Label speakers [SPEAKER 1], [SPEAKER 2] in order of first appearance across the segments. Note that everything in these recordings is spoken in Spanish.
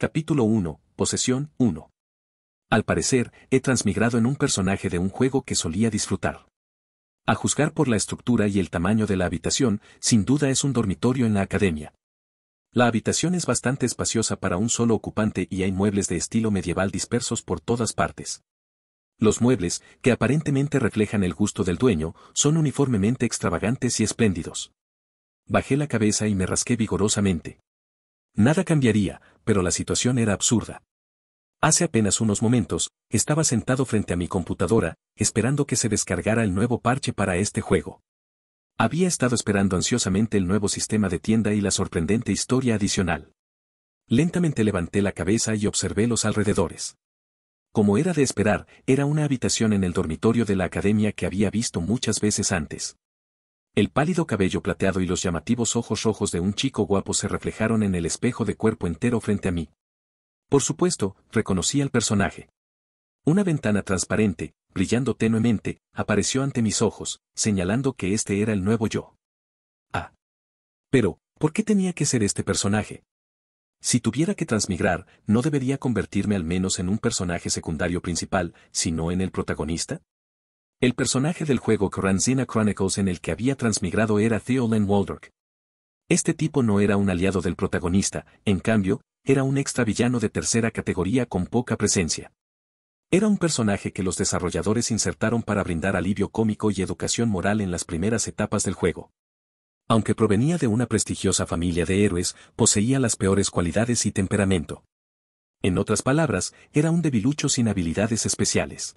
[SPEAKER 1] Capítulo 1, Posesión 1. Al parecer, he transmigrado en un personaje de un juego que solía disfrutar. A juzgar por la estructura y el tamaño de la habitación, sin duda es un dormitorio en la academia. La habitación es bastante espaciosa para un solo ocupante y hay muebles de estilo medieval dispersos por todas partes. Los muebles, que aparentemente reflejan el gusto del dueño, son uniformemente extravagantes y espléndidos. Bajé la cabeza y me rasqué vigorosamente. Nada cambiaría, pero la situación era absurda. Hace apenas unos momentos, estaba sentado frente a mi computadora, esperando que se descargara el nuevo parche para este juego. Había estado esperando ansiosamente el nuevo sistema de tienda y la sorprendente historia adicional. Lentamente levanté la cabeza y observé los alrededores. Como era de esperar, era una habitación en el dormitorio de la academia que había visto muchas veces antes. El pálido cabello plateado y los llamativos ojos rojos de un chico guapo se reflejaron en el espejo de cuerpo entero frente a mí. Por supuesto, reconocí al personaje. Una ventana transparente, brillando tenuemente, apareció ante mis ojos, señalando que este era el nuevo yo. Ah. Pero, ¿por qué tenía que ser este personaje? Si tuviera que transmigrar, ¿no debería convertirme al menos en un personaje secundario principal, sino en el protagonista? El personaje del juego Coranzina Chronicles en el que había transmigrado era Theolen Waldork. Este tipo no era un aliado del protagonista, en cambio, era un extra villano de tercera categoría con poca presencia. Era un personaje que los desarrolladores insertaron para brindar alivio cómico y educación moral en las primeras etapas del juego. Aunque provenía de una prestigiosa familia de héroes, poseía las peores cualidades y temperamento. En otras palabras, era un debilucho sin habilidades especiales.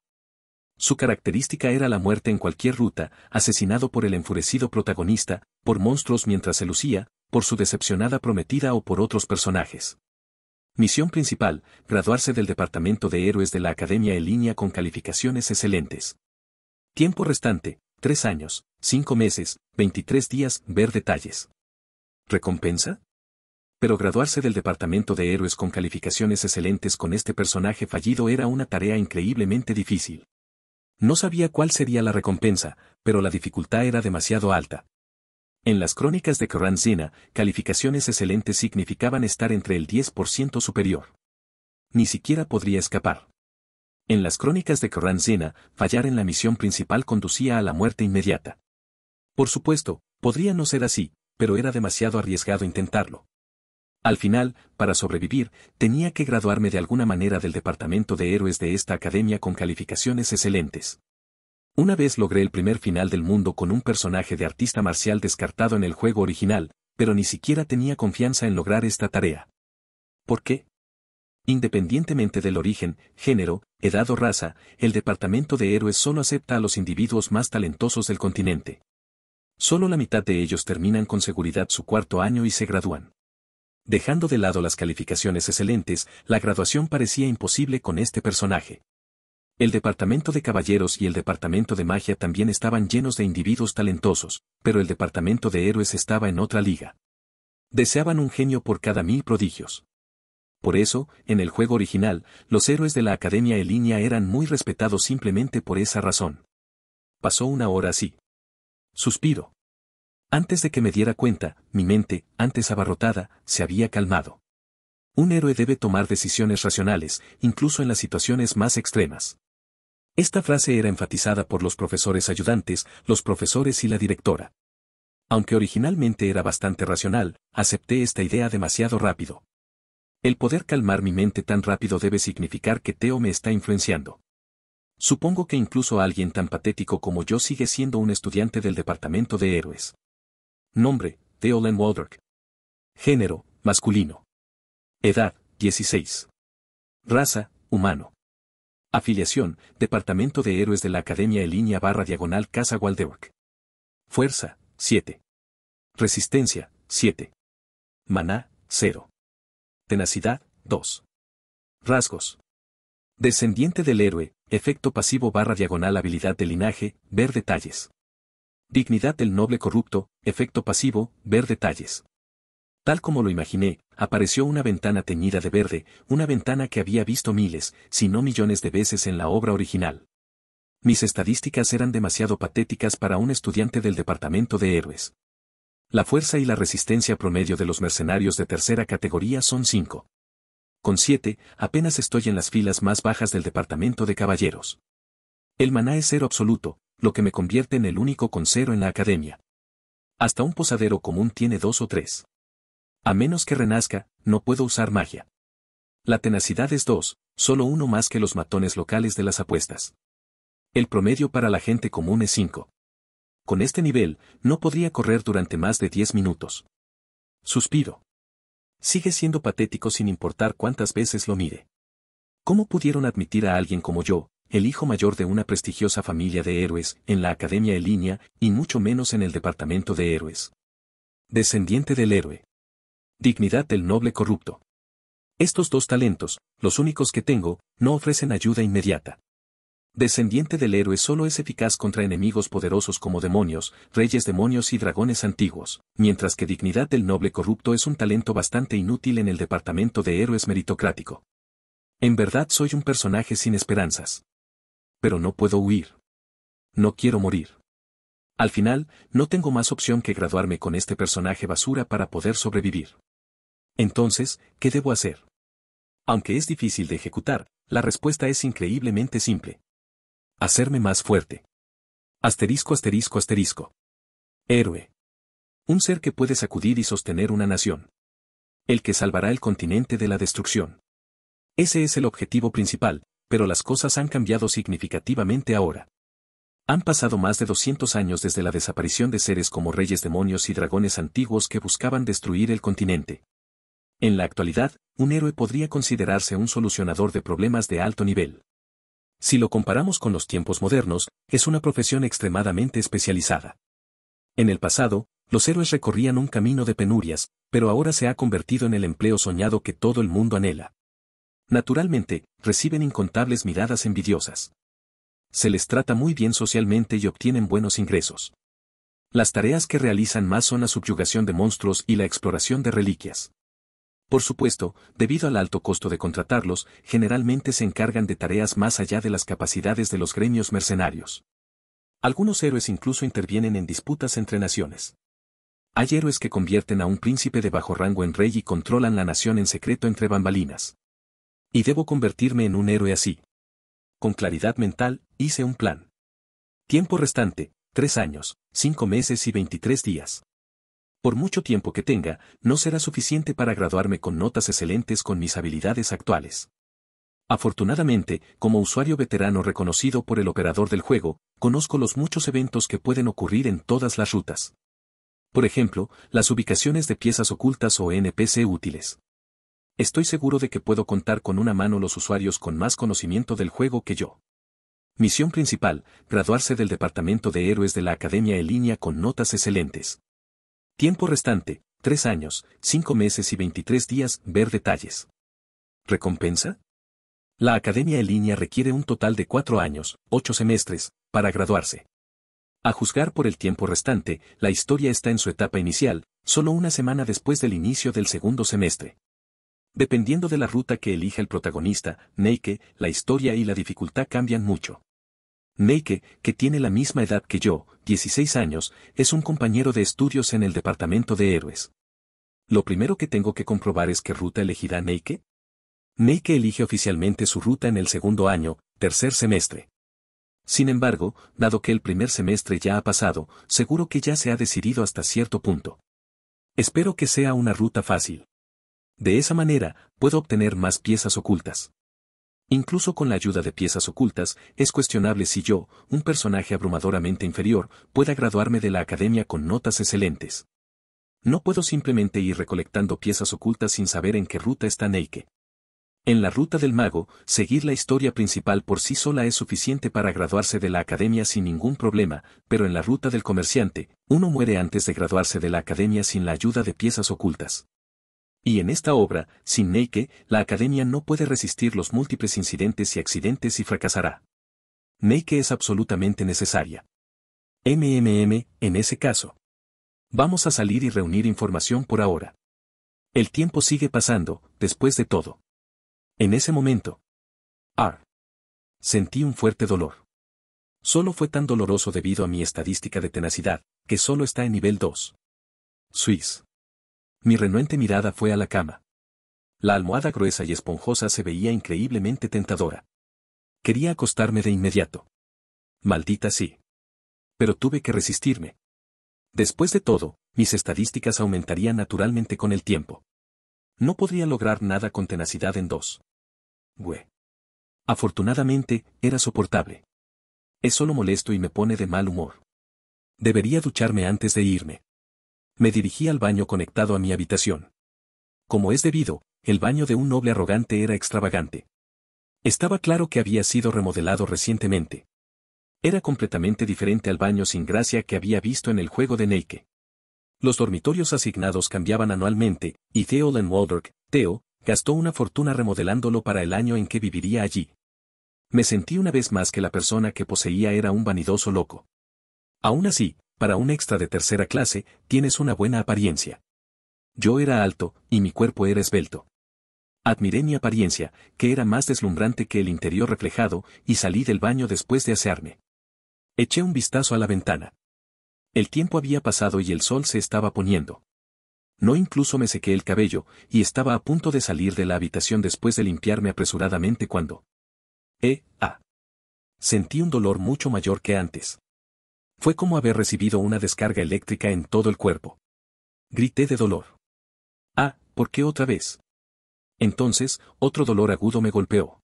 [SPEAKER 1] Su característica era la muerte en cualquier ruta, asesinado por el enfurecido protagonista, por monstruos mientras se lucía, por su decepcionada prometida o por otros personajes. Misión principal, graduarse del Departamento de Héroes de la Academia en línea con calificaciones excelentes. Tiempo restante, 3 años, 5 meses, 23 días, ver detalles. ¿Recompensa? Pero graduarse del Departamento de Héroes con calificaciones excelentes con este personaje fallido era una tarea increíblemente difícil. No sabía cuál sería la recompensa, pero la dificultad era demasiado alta. En las crónicas de Zina, calificaciones excelentes significaban estar entre el 10% superior. Ni siquiera podría escapar. En las crónicas de Zina, fallar en la misión principal conducía a la muerte inmediata. Por supuesto, podría no ser así, pero era demasiado arriesgado intentarlo. Al final, para sobrevivir, tenía que graduarme de alguna manera del departamento de héroes de esta academia con calificaciones excelentes. Una vez logré el primer final del mundo con un personaje de artista marcial descartado en el juego original, pero ni siquiera tenía confianza en lograr esta tarea. ¿Por qué? Independientemente del origen, género, edad o raza, el departamento de héroes solo acepta a los individuos más talentosos del continente. Solo la mitad de ellos terminan con seguridad su cuarto año y se gradúan. Dejando de lado las calificaciones excelentes, la graduación parecía imposible con este personaje. El departamento de caballeros y el departamento de magia también estaban llenos de individuos talentosos, pero el departamento de héroes estaba en otra liga. Deseaban un genio por cada mil prodigios. Por eso, en el juego original, los héroes de la Academia en línea eran muy respetados simplemente por esa razón. Pasó una hora así. Suspiro. Antes de que me diera cuenta, mi mente, antes abarrotada, se había calmado. Un héroe debe tomar decisiones racionales, incluso en las situaciones más extremas. Esta frase era enfatizada por los profesores ayudantes, los profesores y la directora. Aunque originalmente era bastante racional, acepté esta idea demasiado rápido. El poder calmar mi mente tan rápido debe significar que Teo me está influenciando. Supongo que incluso alguien tan patético como yo sigue siendo un estudiante del departamento de héroes. Nombre, Theolen Waldork. Género, masculino. Edad, 16. Raza, humano. Afiliación, Departamento de Héroes de la Academia en línea barra diagonal Casa Waldork. Fuerza, 7. Resistencia, 7. Maná, 0. Tenacidad, 2. Rasgos. Descendiente del héroe, efecto pasivo barra diagonal habilidad de linaje, ver detalles. Dignidad del noble corrupto, efecto pasivo, ver detalles. Tal como lo imaginé, apareció una ventana teñida de verde, una ventana que había visto miles, si no millones de veces en la obra original. Mis estadísticas eran demasiado patéticas para un estudiante del departamento de héroes. La fuerza y la resistencia promedio de los mercenarios de tercera categoría son 5. Con 7, apenas estoy en las filas más bajas del departamento de caballeros. El maná es cero absoluto, lo que me convierte en el único con cero en la academia. Hasta un posadero común tiene dos o tres. A menos que renazca, no puedo usar magia. La tenacidad es dos, solo uno más que los matones locales de las apuestas. El promedio para la gente común es 5. Con este nivel, no podría correr durante más de 10 minutos. Suspiro. Sigue siendo patético sin importar cuántas veces lo mire. ¿Cómo pudieron admitir a alguien como yo, el hijo mayor de una prestigiosa familia de héroes, en la Academia en línea, y mucho menos en el Departamento de Héroes? Descendiente del héroe. Dignidad del noble corrupto. Estos dos talentos, los únicos que tengo, no ofrecen ayuda inmediata. Descendiente del héroe solo es eficaz contra enemigos poderosos como demonios, reyes demonios y dragones antiguos, mientras que dignidad del noble corrupto es un talento bastante inútil en el departamento de héroes meritocrático. En verdad soy un personaje sin esperanzas. Pero no puedo huir. No quiero morir. Al final, no tengo más opción que graduarme con este personaje basura para poder sobrevivir. Entonces, ¿qué debo hacer? Aunque es difícil de ejecutar, la respuesta es increíblemente simple. Hacerme más fuerte. Asterisco asterisco asterisco. Héroe. Un ser que puede sacudir y sostener una nación. El que salvará el continente de la destrucción. Ese es el objetivo principal, pero las cosas han cambiado significativamente ahora. Han pasado más de 200 años desde la desaparición de seres como reyes demonios y dragones antiguos que buscaban destruir el continente. En la actualidad, un héroe podría considerarse un solucionador de problemas de alto nivel. Si lo comparamos con los tiempos modernos, es una profesión extremadamente especializada. En el pasado, los héroes recorrían un camino de penurias, pero ahora se ha convertido en el empleo soñado que todo el mundo anhela. Naturalmente, reciben incontables miradas envidiosas. Se les trata muy bien socialmente y obtienen buenos ingresos. Las tareas que realizan más son la subyugación de monstruos y la exploración de reliquias. Por supuesto, debido al alto costo de contratarlos, generalmente se encargan de tareas más allá de las capacidades de los gremios mercenarios. Algunos héroes incluso intervienen en disputas entre naciones. Hay héroes que convierten a un príncipe de bajo rango en rey y controlan la nación en secreto entre bambalinas. Y debo convertirme en un héroe así. Con claridad mental, hice un plan. Tiempo restante, tres años, cinco meses y veintitrés días por mucho tiempo que tenga, no será suficiente para graduarme con notas excelentes con mis habilidades actuales. Afortunadamente, como usuario veterano reconocido por el operador del juego, conozco los muchos eventos que pueden ocurrir en todas las rutas. Por ejemplo, las ubicaciones de piezas ocultas o NPC útiles. Estoy seguro de que puedo contar con una mano los usuarios con más conocimiento del juego que yo. Misión principal, graduarse del departamento de héroes de la Academia en línea con notas excelentes. Tiempo restante, 3 años, 5 meses y 23 días, ver detalles. ¿Recompensa? La academia en línea requiere un total de 4 años, 8 semestres, para graduarse. A juzgar por el tiempo restante, la historia está en su etapa inicial, solo una semana después del inicio del segundo semestre. Dependiendo de la ruta que elija el protagonista, Neike, la historia y la dificultad cambian mucho. Neike, que tiene la misma edad que yo, 16 años, es un compañero de estudios en el departamento de héroes. Lo primero que tengo que comprobar es qué ruta elegirá Neike. Neike elige oficialmente su ruta en el segundo año, tercer semestre. Sin embargo, dado que el primer semestre ya ha pasado, seguro que ya se ha decidido hasta cierto punto. Espero que sea una ruta fácil. De esa manera, puedo obtener más piezas ocultas. Incluso con la ayuda de piezas ocultas, es cuestionable si yo, un personaje abrumadoramente inferior, pueda graduarme de la academia con notas excelentes. No puedo simplemente ir recolectando piezas ocultas sin saber en qué ruta está Neike. En la ruta del mago, seguir la historia principal por sí sola es suficiente para graduarse de la academia sin ningún problema, pero en la ruta del comerciante, uno muere antes de graduarse de la academia sin la ayuda de piezas ocultas. Y en esta obra, sin Neike, la Academia no puede resistir los múltiples incidentes y accidentes y fracasará. Neike es absolutamente necesaria. MMM, en ese caso. Vamos a salir y reunir información por ahora. El tiempo sigue pasando, después de todo. En ese momento. R. Sentí un fuerte dolor. Solo fue tan doloroso debido a mi estadística de tenacidad, que solo está en nivel 2. Swiss. Mi renuente mirada fue a la cama. La almohada gruesa y esponjosa se veía increíblemente tentadora. Quería acostarme de inmediato. Maldita sí. Pero tuve que resistirme. Después de todo, mis estadísticas aumentarían naturalmente con el tiempo. No podría lograr nada con tenacidad en dos. Güey. Afortunadamente, era soportable. Es solo molesto y me pone de mal humor. Debería ducharme antes de irme. Me dirigí al baño conectado a mi habitación. Como es debido, el baño de un noble arrogante era extravagante. Estaba claro que había sido remodelado recientemente. Era completamente diferente al baño sin gracia que había visto en el juego de Neike. Los dormitorios asignados cambiaban anualmente, y Theolen Waldorf, Theo, gastó una fortuna remodelándolo para el año en que viviría allí. Me sentí una vez más que la persona que poseía era un vanidoso loco. Aún así, para un extra de tercera clase, tienes una buena apariencia. Yo era alto, y mi cuerpo era esbelto. Admiré mi apariencia, que era más deslumbrante que el interior reflejado, y salí del baño después de asearme. Eché un vistazo a la ventana. El tiempo había pasado y el sol se estaba poniendo. No incluso me sequé el cabello, y estaba a punto de salir de la habitación después de limpiarme apresuradamente cuando... Eh, ah. Sentí un dolor mucho mayor que antes. Fue como haber recibido una descarga eléctrica en todo el cuerpo. Grité de dolor. Ah, ¿por qué otra vez? Entonces, otro dolor agudo me golpeó.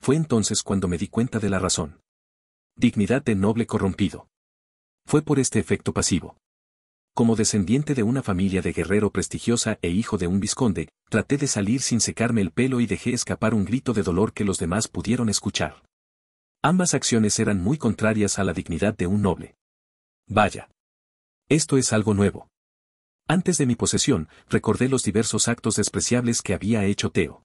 [SPEAKER 1] Fue entonces cuando me di cuenta de la razón. Dignidad de noble corrompido. Fue por este efecto pasivo. Como descendiente de una familia de guerrero prestigiosa e hijo de un visconde, traté de salir sin secarme el pelo y dejé escapar un grito de dolor que los demás pudieron escuchar. Ambas acciones eran muy contrarias a la dignidad de un noble. Vaya. Esto es algo nuevo. Antes de mi posesión, recordé los diversos actos despreciables que había hecho Teo.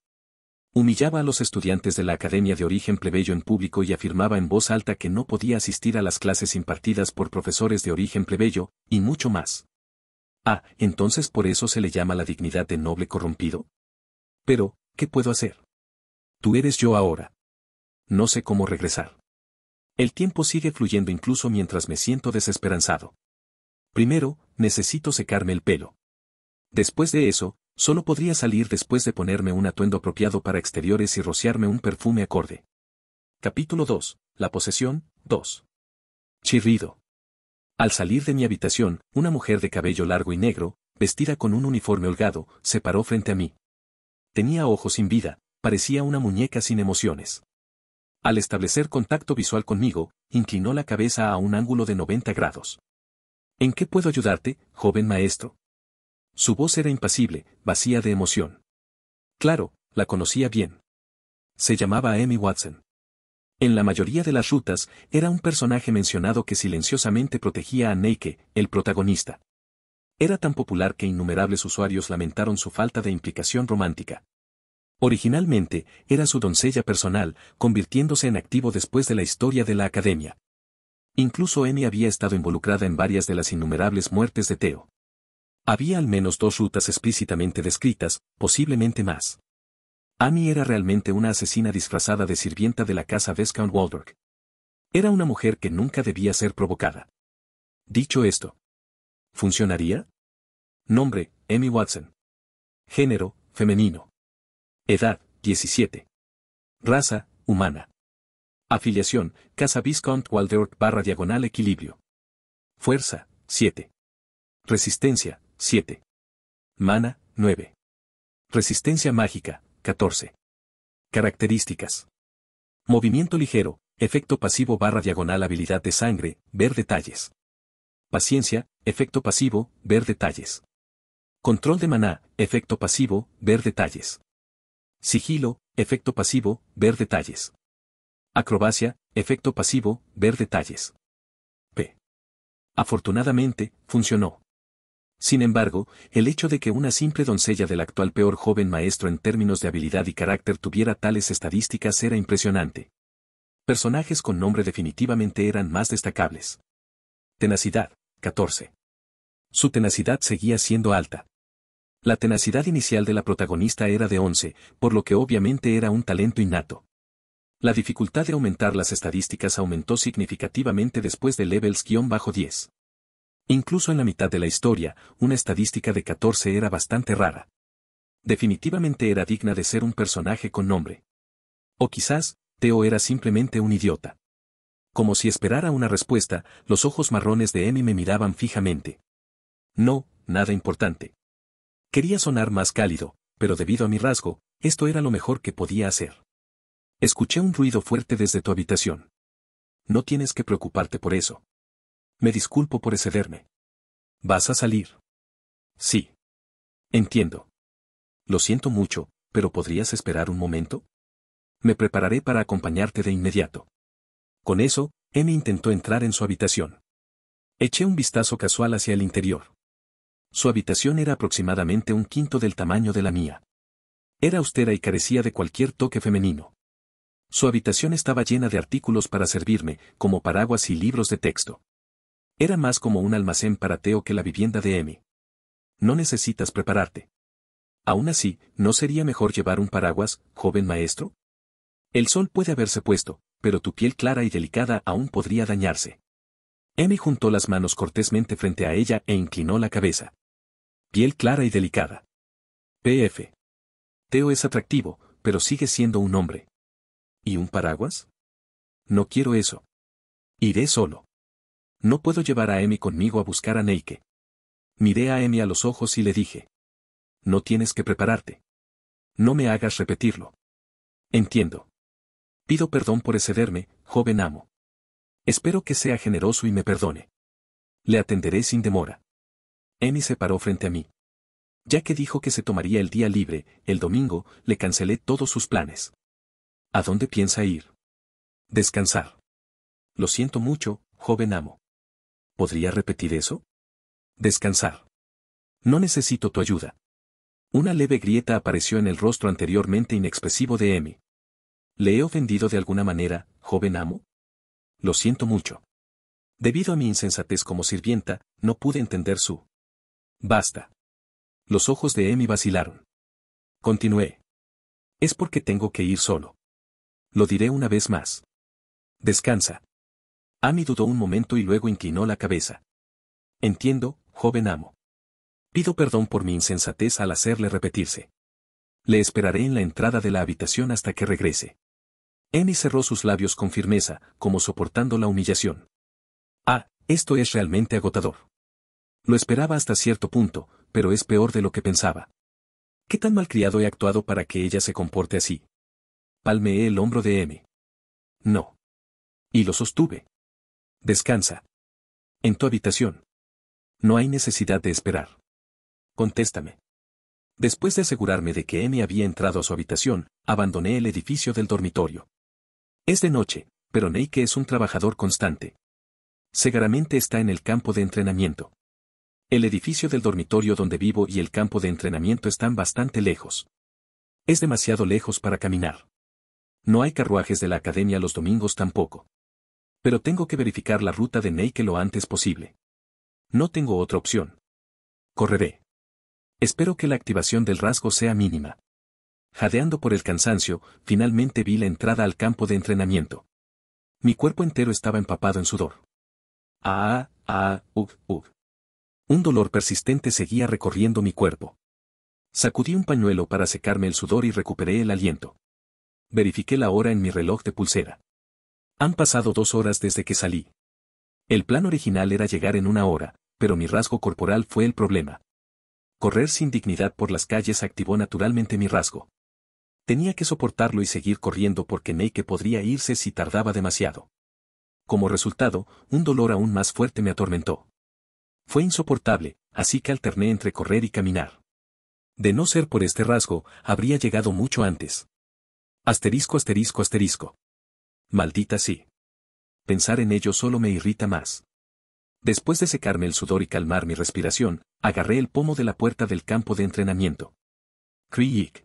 [SPEAKER 1] Humillaba a los estudiantes de la Academia de Origen Plebeyo en público y afirmaba en voz alta que no podía asistir a las clases impartidas por profesores de origen plebeyo, y mucho más. Ah, entonces por eso se le llama la dignidad de noble corrompido. Pero, ¿qué puedo hacer? Tú eres yo ahora no sé cómo regresar. El tiempo sigue fluyendo incluso mientras me siento desesperanzado. Primero, necesito secarme el pelo. Después de eso, solo podría salir después de ponerme un atuendo apropiado para exteriores y rociarme un perfume acorde. Capítulo 2. La posesión, 2. Chirrido. Al salir de mi habitación, una mujer de cabello largo y negro, vestida con un uniforme holgado, se paró frente a mí. Tenía ojos sin vida, parecía una muñeca sin emociones. Al establecer contacto visual conmigo, inclinó la cabeza a un ángulo de 90 grados. ¿En qué puedo ayudarte, joven maestro? Su voz era impasible, vacía de emoción. Claro, la conocía bien. Se llamaba Amy Watson. En la mayoría de las rutas, era un personaje mencionado que silenciosamente protegía a Neike, el protagonista. Era tan popular que innumerables usuarios lamentaron su falta de implicación romántica. Originalmente, era su doncella personal, convirtiéndose en activo después de la historia de la academia. Incluso Emi había estado involucrada en varias de las innumerables muertes de Theo. Había al menos dos rutas explícitamente descritas, posiblemente más. Amy era realmente una asesina disfrazada de sirvienta de la casa Viscount Waldorf. Era una mujer que nunca debía ser provocada. Dicho esto, ¿funcionaría? Nombre, Amy Watson. Género, femenino. Edad, 17. Raza, humana. Afiliación, Casa Viscount Waldorf barra diagonal equilibrio. Fuerza, 7. Resistencia, 7. Mana, 9. Resistencia mágica, 14. Características. Movimiento ligero, efecto pasivo barra diagonal habilidad de sangre, ver detalles. Paciencia, efecto pasivo, ver detalles. Control de maná, efecto pasivo, ver detalles. Sigilo, efecto pasivo, ver detalles. Acrobacia, efecto pasivo, ver detalles. P. Afortunadamente, funcionó. Sin embargo, el hecho de que una simple doncella del actual peor joven maestro en términos de habilidad y carácter tuviera tales estadísticas era impresionante. Personajes con nombre definitivamente eran más destacables. Tenacidad, 14. Su tenacidad seguía siendo alta. La tenacidad inicial de la protagonista era de 11, por lo que obviamente era un talento innato. La dificultad de aumentar las estadísticas aumentó significativamente después de levels-10. Incluso en la mitad de la historia, una estadística de 14 era bastante rara. Definitivamente era digna de ser un personaje con nombre. O quizás, Teo era simplemente un idiota. Como si esperara una respuesta, los ojos marrones de Emi me miraban fijamente. No, nada importante. Quería sonar más cálido, pero debido a mi rasgo, esto era lo mejor que podía hacer. Escuché un ruido fuerte desde tu habitación. No tienes que preocuparte por eso. Me disculpo por excederme. ¿Vas a salir? Sí. Entiendo. Lo siento mucho, pero ¿podrías esperar un momento? Me prepararé para acompañarte de inmediato. Con eso, Emi intentó entrar en su habitación. Eché un vistazo casual hacia el interior. Su habitación era aproximadamente un quinto del tamaño de la mía. Era austera y carecía de cualquier toque femenino. Su habitación estaba llena de artículos para servirme, como paraguas y libros de texto. Era más como un almacén para Teo que la vivienda de Emi. No necesitas prepararte. Aún así, ¿no sería mejor llevar un paraguas, joven maestro? El sol puede haberse puesto, pero tu piel clara y delicada aún podría dañarse. Emi juntó las manos cortésmente frente a ella e inclinó la cabeza. Piel clara y delicada. PF. Teo es atractivo, pero sigue siendo un hombre. ¿Y un paraguas? No quiero eso. Iré solo. No puedo llevar a Emi conmigo a buscar a Neike. Miré a Emi a los ojos y le dije. No tienes que prepararte. No me hagas repetirlo. Entiendo. Pido perdón por excederme, joven amo. Espero que sea generoso y me perdone. Le atenderé sin demora. Emi se paró frente a mí. Ya que dijo que se tomaría el día libre, el domingo, le cancelé todos sus planes. ¿A dónde piensa ir? Descansar. Lo siento mucho, joven amo. ¿Podría repetir eso? Descansar. No necesito tu ayuda. Una leve grieta apareció en el rostro anteriormente inexpresivo de Emi. ¿Le he ofendido de alguna manera, joven amo? Lo siento mucho. Debido a mi insensatez como sirvienta, no pude entender su. Basta. Los ojos de Emi vacilaron. Continué. Es porque tengo que ir solo. Lo diré una vez más. Descansa. Amy dudó un momento y luego inclinó la cabeza. Entiendo, joven amo. Pido perdón por mi insensatez al hacerle repetirse. Le esperaré en la entrada de la habitación hasta que regrese. Amy cerró sus labios con firmeza, como soportando la humillación. Ah, esto es realmente agotador. Lo esperaba hasta cierto punto, pero es peor de lo que pensaba. ¿Qué tan malcriado he actuado para que ella se comporte así? Palmeé el hombro de M. No. Y lo sostuve. Descansa. En tu habitación. No hay necesidad de esperar. Contéstame. Después de asegurarme de que Emi había entrado a su habitación, abandoné el edificio del dormitorio. Es de noche, pero Neike es un trabajador constante. Seguramente está en el campo de entrenamiento. El edificio del dormitorio donde vivo y el campo de entrenamiento están bastante lejos. Es demasiado lejos para caminar. No hay carruajes de la academia los domingos tampoco. Pero tengo que verificar la ruta de Neike lo antes posible. No tengo otra opción. Correré. Espero que la activación del rasgo sea mínima. Jadeando por el cansancio, finalmente vi la entrada al campo de entrenamiento. Mi cuerpo entero estaba empapado en sudor. Ah, ah, ug, ug. Un dolor persistente seguía recorriendo mi cuerpo. Sacudí un pañuelo para secarme el sudor y recuperé el aliento. Verifiqué la hora en mi reloj de pulsera. Han pasado dos horas desde que salí. El plan original era llegar en una hora, pero mi rasgo corporal fue el problema. Correr sin dignidad por las calles activó naturalmente mi rasgo. Tenía que soportarlo y seguir corriendo porque Neike podría irse si tardaba demasiado. Como resultado, un dolor aún más fuerte me atormentó. Fue insoportable, así que alterné entre correr y caminar. De no ser por este rasgo, habría llegado mucho antes. Asterisco asterisco asterisco. Maldita sí. Pensar en ello solo me irrita más. Después de secarme el sudor y calmar mi respiración, agarré el pomo de la puerta del campo de entrenamiento. Kriik.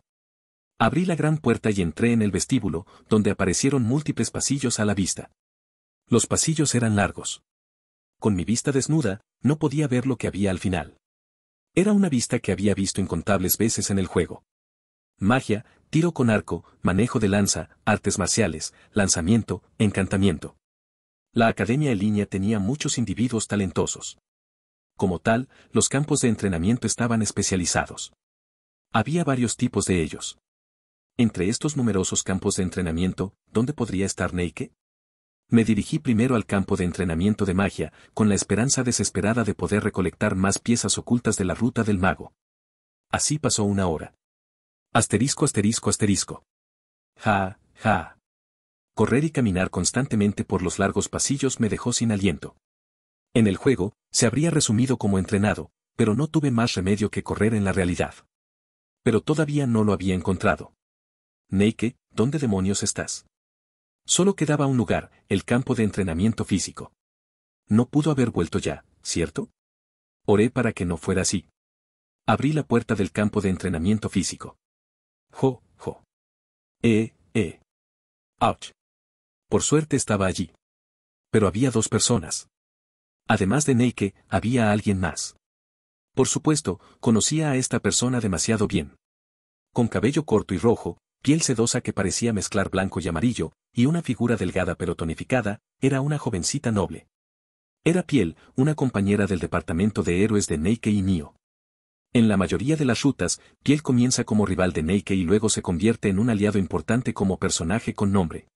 [SPEAKER 1] Abrí la gran puerta y entré en el vestíbulo, donde aparecieron múltiples pasillos a la vista. Los pasillos eran largos. Con mi vista desnuda, no podía ver lo que había al final. Era una vista que había visto incontables veces en el juego. Magia, tiro con arco, manejo de lanza, artes marciales, lanzamiento, encantamiento. La academia en línea tenía muchos individuos talentosos. Como tal, los campos de entrenamiento estaban especializados. Había varios tipos de ellos. Entre estos numerosos campos de entrenamiento, ¿dónde podría estar Neike? Me dirigí primero al campo de entrenamiento de magia, con la esperanza desesperada de poder recolectar más piezas ocultas de la ruta del mago. Así pasó una hora. Asterisco, asterisco, asterisco. Ja, ja. Correr y caminar constantemente por los largos pasillos me dejó sin aliento. En el juego, se habría resumido como entrenado, pero no tuve más remedio que correr en la realidad. Pero todavía no lo había encontrado. Neike, ¿dónde demonios estás? Solo quedaba un lugar, el campo de entrenamiento físico. No pudo haber vuelto ya, ¿cierto? Oré para que no fuera así. Abrí la puerta del campo de entrenamiento físico. Jo, jo. Eh, eh. Ouch. Por suerte estaba allí. Pero había dos personas. Además de Neike, había alguien más. Por supuesto, conocía a esta persona demasiado bien. Con cabello corto y rojo, piel sedosa que parecía mezclar blanco y amarillo, y una figura delgada pero tonificada, era una jovencita noble. Era Piel, una compañera del departamento de héroes de Neike y Nio. En la mayoría de las rutas, Piel comienza como rival de Neike y luego se convierte en un aliado importante como personaje con nombre.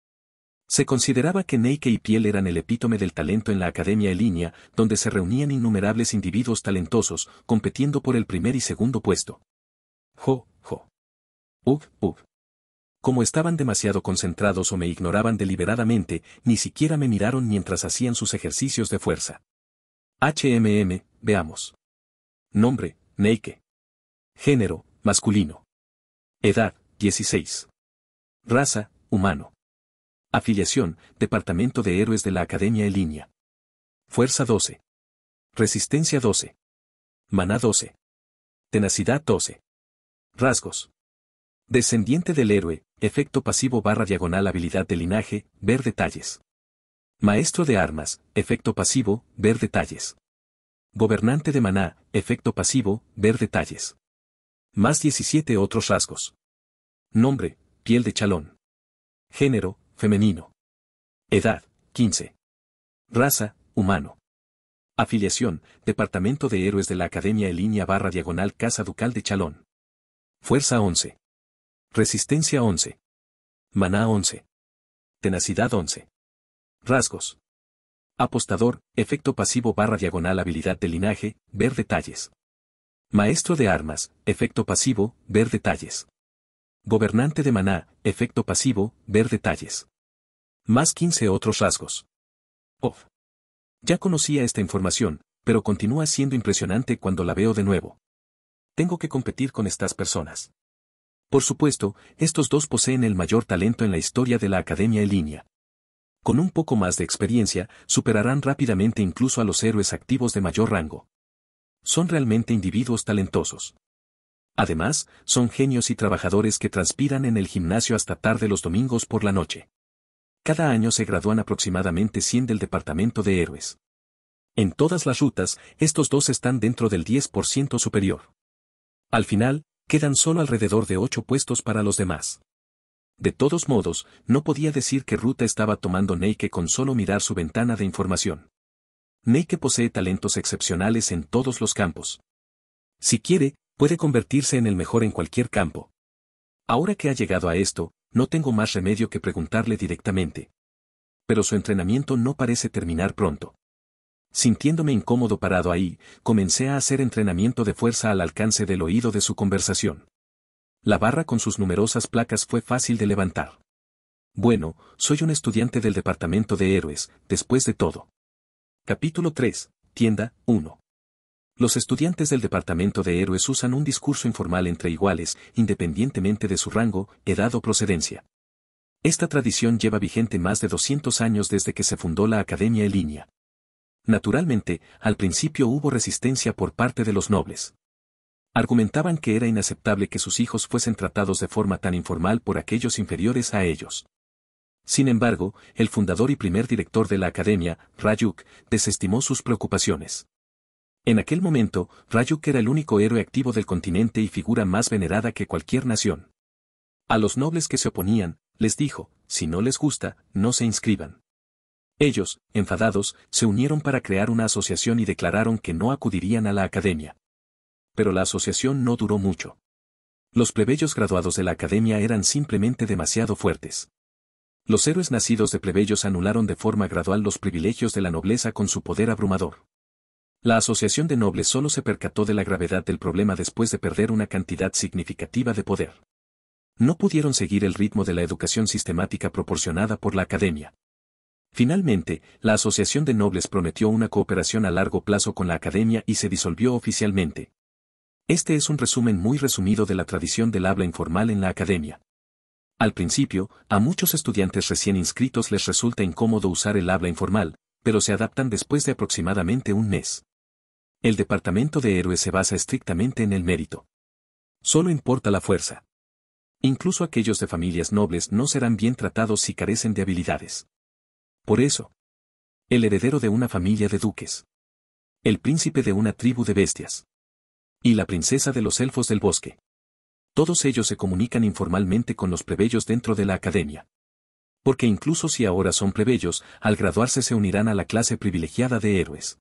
[SPEAKER 1] Se consideraba que Neike y Piel eran el epítome del talento en la Academia línea, donde se reunían innumerables individuos talentosos, compitiendo por el primer y segundo puesto. Jo, jo. Ug, ug. Como estaban demasiado concentrados o me ignoraban deliberadamente, ni siquiera me miraron mientras hacían sus ejercicios de fuerza. HMM, veamos. Nombre, Neike. Género, masculino. Edad, 16. Raza, humano. Afiliación, Departamento de Héroes de la Academia en línea. Fuerza 12. Resistencia 12. Maná 12. Tenacidad 12. Rasgos. Descendiente del héroe, efecto pasivo barra diagonal habilidad de linaje, ver detalles. Maestro de armas, efecto pasivo, ver detalles. Gobernante de maná, efecto pasivo, ver detalles. Más 17 otros rasgos. Nombre, piel de chalón. Género, femenino. Edad, 15. Raza, humano. Afiliación, Departamento de Héroes de la Academia en línea barra diagonal Casa Ducal de Chalón. Fuerza 11. Resistencia 11. Maná 11. Tenacidad 11. Rasgos. Apostador, efecto pasivo barra diagonal habilidad de linaje, ver detalles. Maestro de armas, efecto pasivo, ver detalles. Gobernante de maná, efecto pasivo, ver detalles. Más 15 otros rasgos. Off. Ya conocía esta información, pero continúa siendo impresionante cuando la veo de nuevo. Tengo que competir con estas personas. Por supuesto, estos dos poseen el mayor talento en la historia de la Academia en línea. Con un poco más de experiencia, superarán rápidamente incluso a los héroes activos de mayor rango. Son realmente individuos talentosos. Además, son genios y trabajadores que transpiran en el gimnasio hasta tarde los domingos por la noche. Cada año se gradúan aproximadamente 100 del departamento de héroes. En todas las rutas, estos dos están dentro del 10% superior. Al final, quedan solo alrededor de ocho puestos para los demás. De todos modos, no podía decir que Ruta estaba tomando Neike con solo mirar su ventana de información. Neike posee talentos excepcionales en todos los campos. Si quiere, puede convertirse en el mejor en cualquier campo. Ahora que ha llegado a esto, no tengo más remedio que preguntarle directamente. Pero su entrenamiento no parece terminar pronto. Sintiéndome incómodo parado ahí, comencé a hacer entrenamiento de fuerza al alcance del oído de su conversación. La barra con sus numerosas placas fue fácil de levantar. Bueno, soy un estudiante del Departamento de Héroes, después de todo. Capítulo 3, Tienda 1. Los estudiantes del Departamento de Héroes usan un discurso informal entre iguales, independientemente de su rango, edad o procedencia. Esta tradición lleva vigente más de 200 años desde que se fundó la Academia en línea. Naturalmente, al principio hubo resistencia por parte de los nobles. Argumentaban que era inaceptable que sus hijos fuesen tratados de forma tan informal por aquellos inferiores a ellos. Sin embargo, el fundador y primer director de la academia, Rayuk, desestimó sus preocupaciones. En aquel momento, Rayuk era el único héroe activo del continente y figura más venerada que cualquier nación. A los nobles que se oponían, les dijo, si no les gusta, no se inscriban. Ellos, enfadados, se unieron para crear una asociación y declararon que no acudirían a la academia. Pero la asociación no duró mucho. Los plebeyos graduados de la academia eran simplemente demasiado fuertes. Los héroes nacidos de plebeyos anularon de forma gradual los privilegios de la nobleza con su poder abrumador. La Asociación de Nobles solo se percató de la gravedad del problema después de perder una cantidad significativa de poder. No pudieron seguir el ritmo de la educación sistemática proporcionada por la Academia. Finalmente, la Asociación de Nobles prometió una cooperación a largo plazo con la Academia y se disolvió oficialmente. Este es un resumen muy resumido de la tradición del habla informal en la Academia. Al principio, a muchos estudiantes recién inscritos les resulta incómodo usar el habla informal, pero se adaptan después de aproximadamente un mes. El departamento de héroes se basa estrictamente en el mérito. Solo importa la fuerza. Incluso aquellos de familias nobles no serán bien tratados si carecen de habilidades. Por eso, el heredero de una familia de duques. El príncipe de una tribu de bestias. Y la princesa de los elfos del bosque. Todos ellos se comunican informalmente con los plebeyos dentro de la academia. Porque incluso si ahora son plebeyos, al graduarse se unirán a la clase privilegiada de héroes.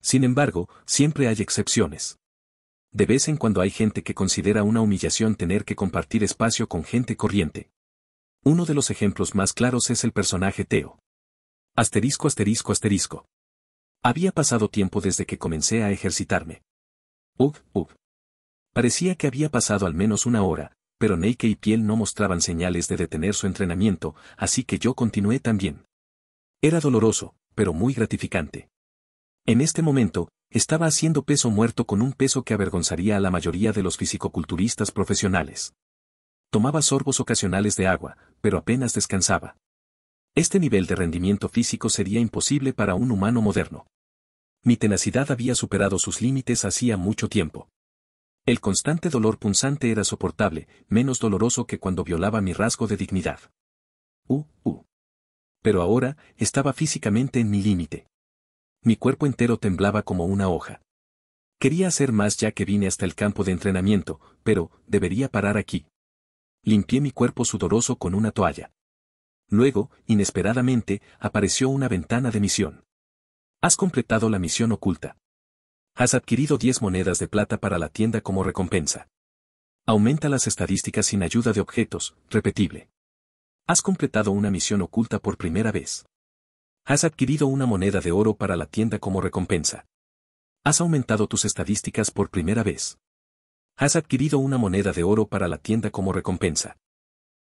[SPEAKER 1] Sin embargo, siempre hay excepciones. De vez en cuando hay gente que considera una humillación tener que compartir espacio con gente corriente. Uno de los ejemplos más claros es el personaje Teo. Asterisco asterisco asterisco. Había pasado tiempo desde que comencé a ejercitarme. Ugh, ugh. Parecía que había pasado al menos una hora, pero Neike y Piel no mostraban señales de detener su entrenamiento, así que yo continué también. Era doloroso, pero muy gratificante. En este momento, estaba haciendo peso muerto con un peso que avergonzaría a la mayoría de los fisicoculturistas profesionales. Tomaba sorbos ocasionales de agua, pero apenas descansaba. Este nivel de rendimiento físico sería imposible para un humano moderno. Mi tenacidad había superado sus límites hacía mucho tiempo. El constante dolor punzante era soportable, menos doloroso que cuando violaba mi rasgo de dignidad. Uh, uh. Pero ahora, estaba físicamente en mi límite. Mi cuerpo entero temblaba como una hoja. Quería hacer más ya que vine hasta el campo de entrenamiento, pero, debería parar aquí. Limpié mi cuerpo sudoroso con una toalla. Luego, inesperadamente, apareció una ventana de misión. Has completado la misión oculta. Has adquirido 10 monedas de plata para la tienda como recompensa. Aumenta las estadísticas sin ayuda de objetos, repetible. Has completado una misión oculta por primera vez. Has adquirido una moneda de oro para la tienda como recompensa. Has aumentado tus estadísticas por primera vez. Has adquirido una moneda de oro para la tienda como recompensa.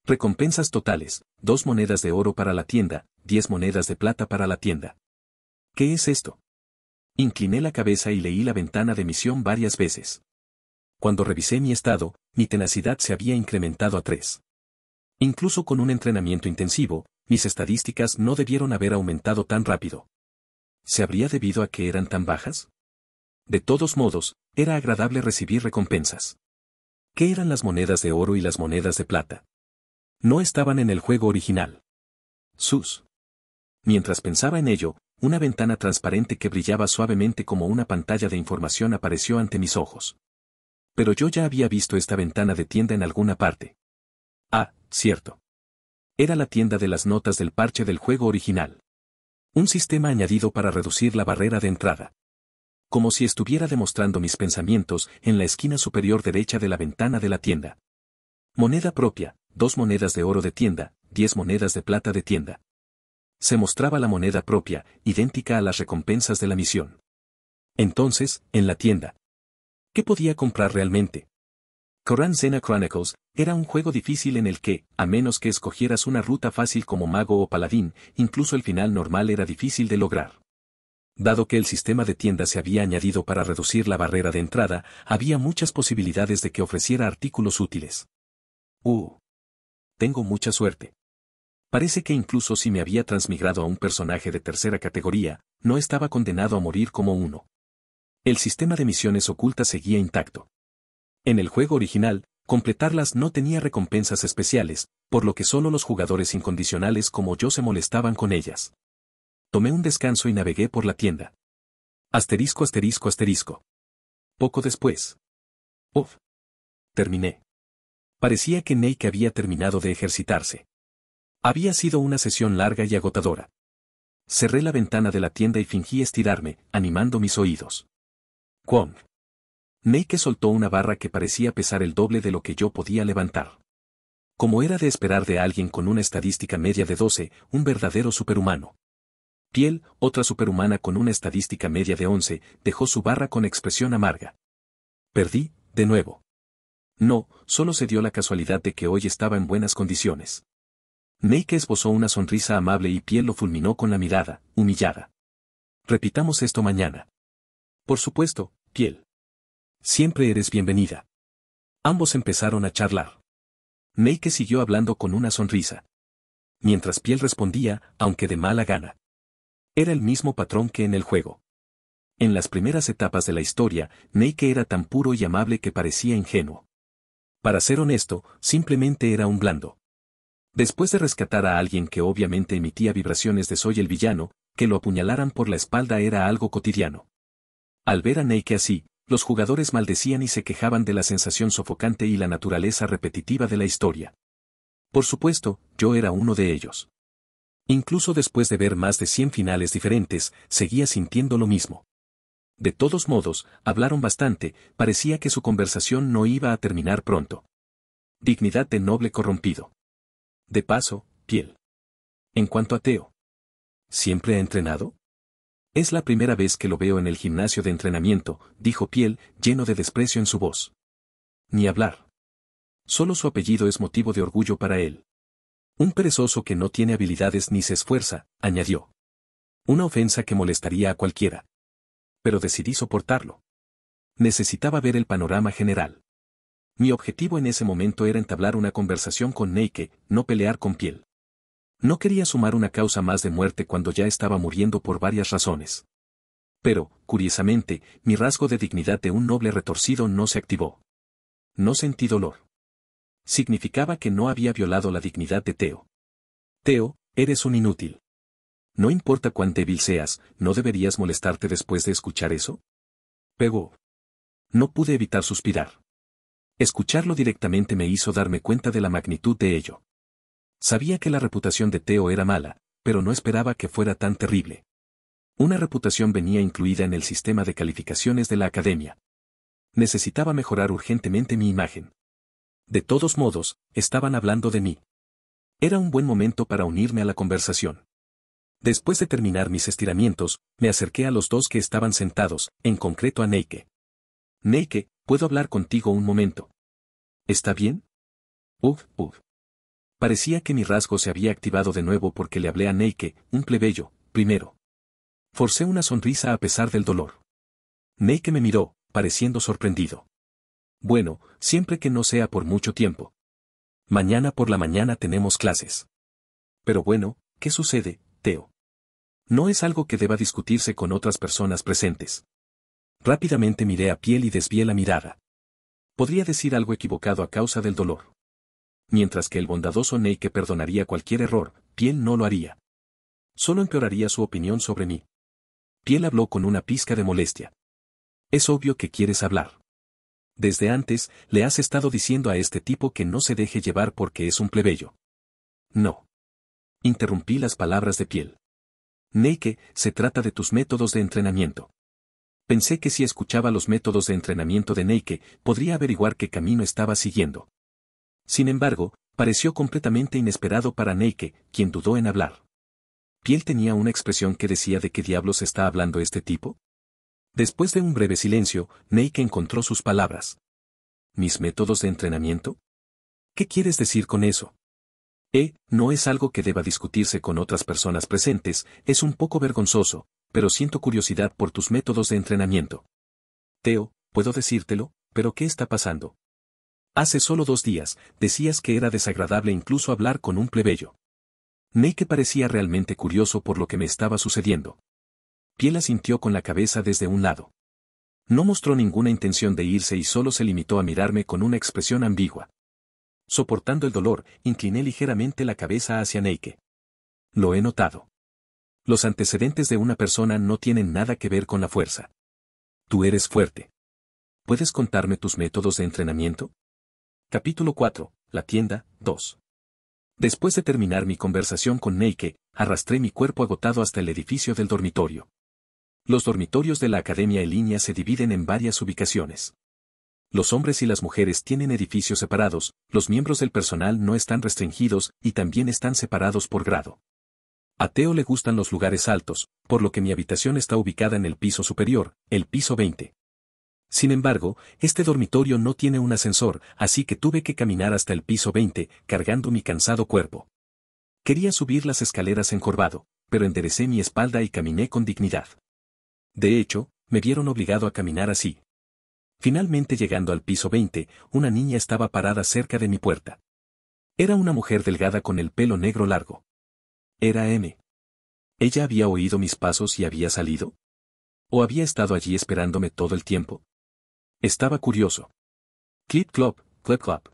[SPEAKER 1] Recompensas totales, dos monedas de oro para la tienda, diez monedas de plata para la tienda. ¿Qué es esto? Incliné la cabeza y leí la ventana de misión varias veces. Cuando revisé mi estado, mi tenacidad se había incrementado a tres. Incluso con un entrenamiento intensivo, mis estadísticas no debieron haber aumentado tan rápido. ¿Se habría debido a que eran tan bajas? De todos modos, era agradable recibir recompensas. ¿Qué eran las monedas de oro y las monedas de plata? No estaban en el juego original. Sus. Mientras pensaba en ello, una ventana transparente que brillaba suavemente como una pantalla de información apareció ante mis ojos. Pero yo ya había visto esta ventana de tienda en alguna parte. Ah, cierto. Era la tienda de las notas del parche del juego original. Un sistema añadido para reducir la barrera de entrada. Como si estuviera demostrando mis pensamientos en la esquina superior derecha de la ventana de la tienda. Moneda propia, dos monedas de oro de tienda, diez monedas de plata de tienda. Se mostraba la moneda propia, idéntica a las recompensas de la misión. Entonces, en la tienda. ¿Qué podía comprar realmente? Koran Zena Chronicles era un juego difícil en el que, a menos que escogieras una ruta fácil como mago o paladín, incluso el final normal era difícil de lograr. Dado que el sistema de tienda se había añadido para reducir la barrera de entrada, había muchas posibilidades de que ofreciera artículos útiles. Uh. Tengo mucha suerte. Parece que incluso si me había transmigrado a un personaje de tercera categoría, no estaba condenado a morir como uno. El sistema de misiones ocultas seguía intacto. En el juego original, completarlas no tenía recompensas especiales, por lo que solo los jugadores incondicionales como yo se molestaban con ellas. Tomé un descanso y navegué por la tienda. Asterisco asterisco asterisco. Poco después. Uf. Terminé. Parecía que Nate había terminado de ejercitarse. Había sido una sesión larga y agotadora. Cerré la ventana de la tienda y fingí estirarme, animando mis oídos. Kwong. Neike soltó una barra que parecía pesar el doble de lo que yo podía levantar. Como era de esperar de alguien con una estadística media de 12, un verdadero superhumano. Piel, otra superhumana con una estadística media de 11, dejó su barra con expresión amarga. Perdí, de nuevo. No, solo se dio la casualidad de que hoy estaba en buenas condiciones. Neike esbozó una sonrisa amable y Piel lo fulminó con la mirada, humillada. Repitamos esto mañana. Por supuesto, Piel. Siempre eres bienvenida. Ambos empezaron a charlar. Neike siguió hablando con una sonrisa. Mientras Piel respondía, aunque de mala gana. Era el mismo patrón que en el juego. En las primeras etapas de la historia, Neike era tan puro y amable que parecía ingenuo. Para ser honesto, simplemente era un blando. Después de rescatar a alguien que obviamente emitía vibraciones de soy el villano, que lo apuñalaran por la espalda era algo cotidiano. Al ver a Neike así, los jugadores maldecían y se quejaban de la sensación sofocante y la naturaleza repetitiva de la historia. Por supuesto, yo era uno de ellos. Incluso después de ver más de 100 finales diferentes, seguía sintiendo lo mismo. De todos modos, hablaron bastante, parecía que su conversación no iba a terminar pronto. Dignidad de noble corrompido. De paso, piel. En cuanto a Teo. ¿Siempre ha entrenado? Es la primera vez que lo veo en el gimnasio de entrenamiento, dijo Piel, lleno de desprecio en su voz. Ni hablar. Solo su apellido es motivo de orgullo para él. Un perezoso que no tiene habilidades ni se esfuerza, añadió. Una ofensa que molestaría a cualquiera pero decidí soportarlo. Necesitaba ver el panorama general. Mi objetivo en ese momento era entablar una conversación con Neike, no pelear con piel. No quería sumar una causa más de muerte cuando ya estaba muriendo por varias razones. Pero, curiosamente, mi rasgo de dignidad de un noble retorcido no se activó. No sentí dolor. Significaba que no había violado la dignidad de Teo. Teo, eres un inútil. No importa cuán débil seas, ¿no deberías molestarte después de escuchar eso? Pegó. No pude evitar suspirar. Escucharlo directamente me hizo darme cuenta de la magnitud de ello. Sabía que la reputación de Teo era mala, pero no esperaba que fuera tan terrible. Una reputación venía incluida en el sistema de calificaciones de la academia. Necesitaba mejorar urgentemente mi imagen. De todos modos, estaban hablando de mí. Era un buen momento para unirme a la conversación. Después de terminar mis estiramientos, me acerqué a los dos que estaban sentados, en concreto a Neike. Neike, ¿puedo hablar contigo un momento? ¿Está bien? Uf, uf. Parecía que mi rasgo se había activado de nuevo porque le hablé a Neike, un plebeyo, primero. Forcé una sonrisa a pesar del dolor. Neike me miró, pareciendo sorprendido. Bueno, siempre que no sea por mucho tiempo. Mañana por la mañana tenemos clases. Pero bueno, ¿qué sucede, No es algo que deba discutirse con otras personas presentes. Rápidamente miré a Piel y desvié la mirada. Podría decir algo equivocado a causa del dolor. Mientras que el bondadoso Neike perdonaría cualquier error, Piel no lo haría. Solo empeoraría su opinión sobre mí. Piel habló con una pizca de molestia. Es obvio que quieres hablar. Desde antes, le has estado diciendo a este tipo que no se deje llevar porque es un plebeyo. No. Interrumpí las palabras de piel. Neike, se trata de tus métodos de entrenamiento. Pensé que si escuchaba los métodos de entrenamiento de Neike, podría averiguar qué camino estaba siguiendo. Sin embargo, pareció completamente inesperado para Neike, quien dudó en hablar. ¿Piel tenía una expresión que decía de qué diablos está hablando este tipo? Después de un breve silencio, Neike encontró sus palabras. ¿Mis métodos de entrenamiento? ¿Qué quieres decir con eso? E, no es algo que deba discutirse con otras personas presentes, es un poco vergonzoso, pero siento curiosidad por tus métodos de entrenamiento. Teo, puedo decírtelo, pero ¿qué está pasando? Hace solo dos días, decías que era desagradable incluso hablar con un plebeyo. Neike parecía realmente curioso por lo que me estaba sucediendo. Piel sintió con la cabeza desde un lado. No mostró ninguna intención de irse y solo se limitó a mirarme con una expresión ambigua. Soportando el dolor, incliné ligeramente la cabeza hacia Neike. Lo he notado. Los antecedentes de una persona no tienen nada que ver con la fuerza. Tú eres fuerte. ¿Puedes contarme tus métodos de entrenamiento? Capítulo 4. La tienda, 2. Después de terminar mi conversación con Neike, arrastré mi cuerpo agotado hasta el edificio del dormitorio. Los dormitorios de la Academia en línea se dividen en varias ubicaciones. Los hombres y las mujeres tienen edificios separados, los miembros del personal no están restringidos y también están separados por grado. A Teo le gustan los lugares altos, por lo que mi habitación está ubicada en el piso superior, el piso 20. Sin embargo, este dormitorio no tiene un ascensor, así que tuve que caminar hasta el piso 20, cargando mi cansado cuerpo. Quería subir las escaleras encorvado, pero enderecé mi espalda y caminé con dignidad. De hecho, me vieron obligado a caminar así. Finalmente llegando al piso 20, una niña estaba parada cerca de mi puerta. Era una mujer delgada con el pelo negro largo. Era M. ¿Ella había oído mis pasos y había salido? ¿O había estado allí esperándome todo el tiempo? Estaba curioso. Clip clop, clip clop.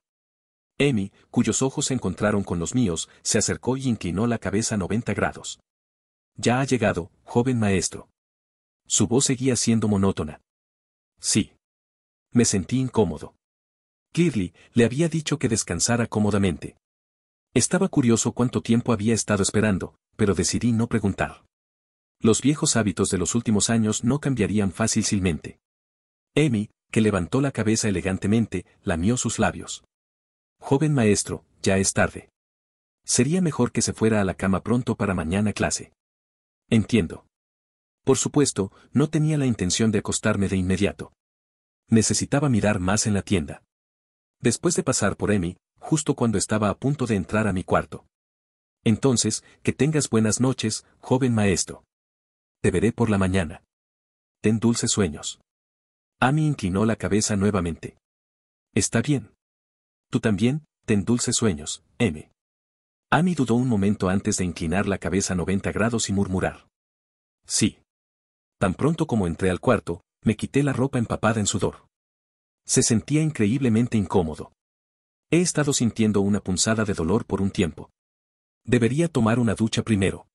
[SPEAKER 1] Amy, cuyos ojos se encontraron con los míos, se acercó y inclinó la cabeza 90 grados. Ya ha llegado, joven maestro. Su voz seguía siendo monótona. Sí. Me sentí incómodo. Clearly, le había dicho que descansara cómodamente. Estaba curioso cuánto tiempo había estado esperando, pero decidí no preguntar. Los viejos hábitos de los últimos años no cambiarían fácilmente. Amy, que levantó la cabeza elegantemente, lamió sus labios. Joven maestro, ya es tarde. Sería mejor que se fuera a la cama pronto para mañana clase. Entiendo. Por supuesto, no tenía la intención de acostarme de inmediato. Necesitaba mirar más en la tienda. Después de pasar por Emi, justo cuando estaba a punto de entrar a mi cuarto. Entonces, que tengas buenas noches, joven maestro. Te veré por la mañana. Ten dulces sueños. Amy inclinó la cabeza nuevamente. Está bien. Tú también, ten dulces sueños, M. Amy dudó un momento antes de inclinar la cabeza 90 grados y murmurar. Sí. Tan pronto como entré al cuarto, me quité la ropa empapada en sudor. Se sentía increíblemente incómodo. He estado sintiendo una punzada de dolor por un tiempo. Debería tomar una ducha primero.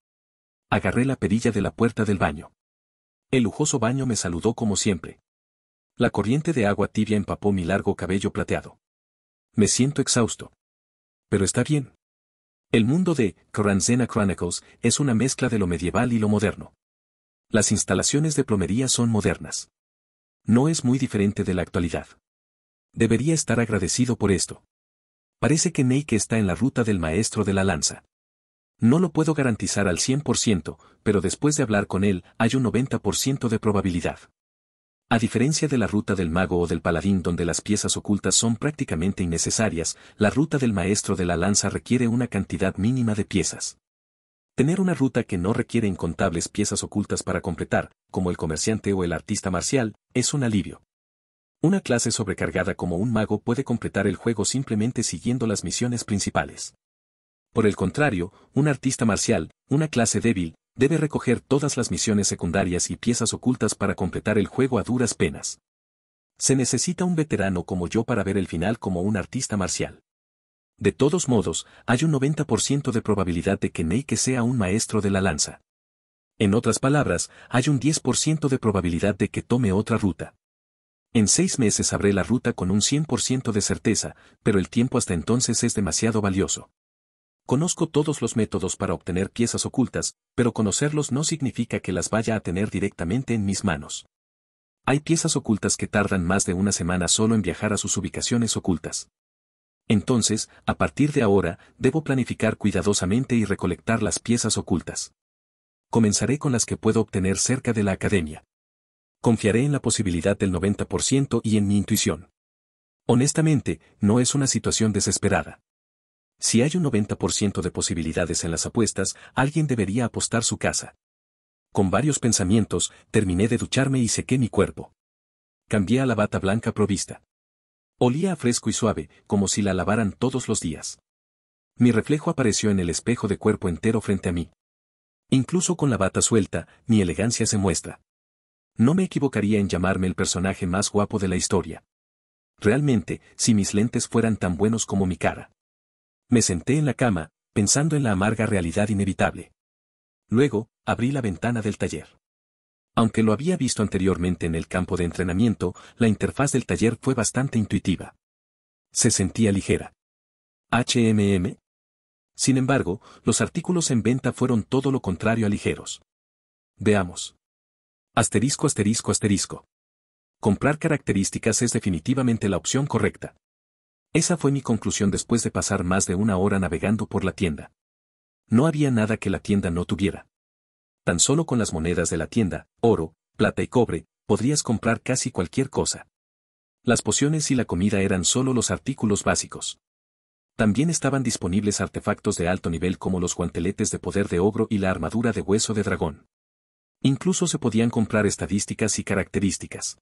[SPEAKER 1] Agarré la perilla de la puerta del baño. El lujoso baño me saludó como siempre. La corriente de agua tibia empapó mi largo cabello plateado. Me siento exhausto. Pero está bien. El mundo de Coranzena Chronicles es una mezcla de lo medieval y lo moderno. Las instalaciones de plomería son modernas. No es muy diferente de la actualidad. Debería estar agradecido por esto. Parece que Neike está en la ruta del maestro de la lanza. No lo puedo garantizar al 100%, pero después de hablar con él, hay un 90% de probabilidad. A diferencia de la ruta del mago o del paladín donde las piezas ocultas son prácticamente innecesarias, la ruta del maestro de la lanza requiere una cantidad mínima de piezas. Tener una ruta que no requiere incontables piezas ocultas para completar, como el comerciante o el artista marcial, es un alivio. Una clase sobrecargada como un mago puede completar el juego simplemente siguiendo las misiones principales. Por el contrario, un artista marcial, una clase débil, debe recoger todas las misiones secundarias y piezas ocultas para completar el juego a duras penas. Se necesita un veterano como yo para ver el final como un artista marcial. De todos modos, hay un 90% de probabilidad de que Neike sea un maestro de la lanza. En otras palabras, hay un 10% de probabilidad de que tome otra ruta. En seis meses sabré la ruta con un 100% de certeza, pero el tiempo hasta entonces es demasiado valioso. Conozco todos los métodos para obtener piezas ocultas, pero conocerlos no significa que las vaya a tener directamente en mis manos. Hay piezas ocultas que tardan más de una semana solo en viajar a sus ubicaciones ocultas. Entonces, a partir de ahora, debo planificar cuidadosamente y recolectar las piezas ocultas. Comenzaré con las que puedo obtener cerca de la academia. Confiaré en la posibilidad del 90% y en mi intuición. Honestamente, no es una situación desesperada. Si hay un 90% de posibilidades en las apuestas, alguien debería apostar su casa. Con varios pensamientos, terminé de ducharme y sequé mi cuerpo. Cambié a la bata blanca provista. Olía fresco y suave, como si la lavaran todos los días. Mi reflejo apareció en el espejo de cuerpo entero frente a mí. Incluso con la bata suelta, mi elegancia se muestra. No me equivocaría en llamarme el personaje más guapo de la historia. Realmente, si mis lentes fueran tan buenos como mi cara. Me senté en la cama, pensando en la amarga realidad inevitable. Luego, abrí la ventana del taller. Aunque lo había visto anteriormente en el campo de entrenamiento, la interfaz del taller fue bastante intuitiva. Se sentía ligera. HMM. Sin embargo, los artículos en venta fueron todo lo contrario a ligeros. Veamos. Asterisco asterisco asterisco. Comprar características es definitivamente la opción correcta. Esa fue mi conclusión después de pasar más de una hora navegando por la tienda. No había nada que la tienda no tuviera. Tan solo con las monedas de la tienda, oro, plata y cobre, podrías comprar casi cualquier cosa. Las pociones y la comida eran solo los artículos básicos. También estaban disponibles artefactos de alto nivel como los guanteletes de poder de ogro y la armadura de hueso de dragón. Incluso se podían comprar estadísticas y características.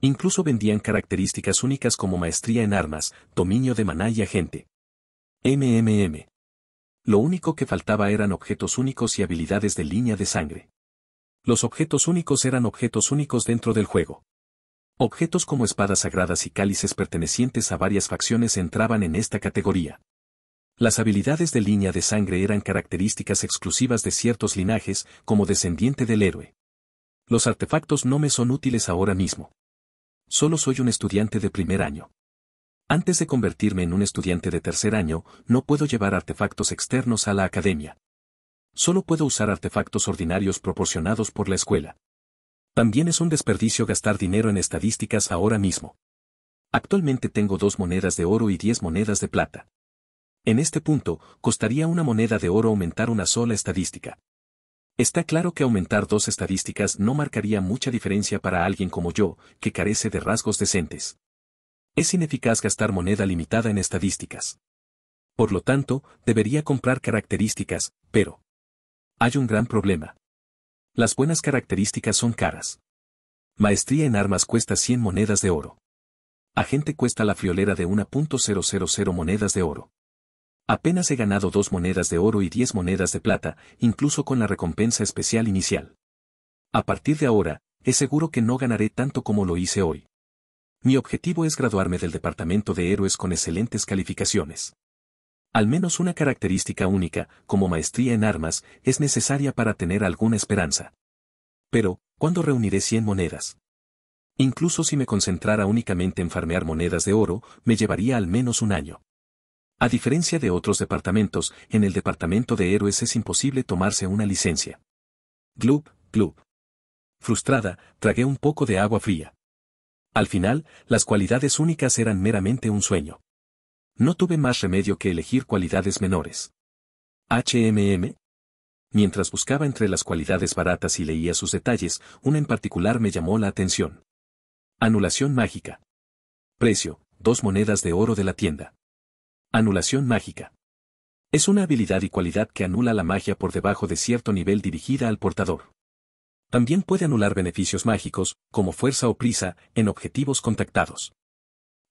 [SPEAKER 1] Incluso vendían características únicas como maestría en armas, dominio de maná y agente. MMM. Lo único que faltaba eran objetos únicos y habilidades de línea de sangre. Los objetos únicos eran objetos únicos dentro del juego. Objetos como espadas sagradas y cálices pertenecientes a varias facciones entraban en esta categoría. Las habilidades de línea de sangre eran características exclusivas de ciertos linajes, como descendiente del héroe. Los artefactos no me son útiles ahora mismo. Solo soy un estudiante de primer año. Antes de convertirme en un estudiante de tercer año, no puedo llevar artefactos externos a la academia. Solo puedo usar artefactos ordinarios proporcionados por la escuela. También es un desperdicio gastar dinero en estadísticas ahora mismo. Actualmente tengo dos monedas de oro y diez monedas de plata. En este punto, costaría una moneda de oro aumentar una sola estadística. Está claro que aumentar dos estadísticas no marcaría mucha diferencia para alguien como yo, que carece de rasgos decentes. Es ineficaz gastar moneda limitada en estadísticas. Por lo tanto, debería comprar características, pero... Hay un gran problema. Las buenas características son caras. Maestría en armas cuesta 100 monedas de oro. Agente cuesta la friolera de 1.000 monedas de oro. Apenas he ganado dos monedas de oro y 10 monedas de plata, incluso con la recompensa especial inicial. A partir de ahora, es seguro que no ganaré tanto como lo hice hoy. Mi objetivo es graduarme del departamento de héroes con excelentes calificaciones. Al menos una característica única, como maestría en armas, es necesaria para tener alguna esperanza. Pero, ¿cuándo reuniré 100 monedas? Incluso si me concentrara únicamente en farmear monedas de oro, me llevaría al menos un año. A diferencia de otros departamentos, en el departamento de héroes es imposible tomarse una licencia. Glub, glub. Frustrada, tragué un poco de agua fría. Al final, las cualidades únicas eran meramente un sueño. No tuve más remedio que elegir cualidades menores. HMM. Mientras buscaba entre las cualidades baratas y leía sus detalles, una en particular me llamó la atención. Anulación mágica. Precio, dos monedas de oro de la tienda. Anulación mágica. Es una habilidad y cualidad que anula la magia por debajo de cierto nivel dirigida al portador. También puede anular beneficios mágicos, como fuerza o prisa, en objetivos contactados.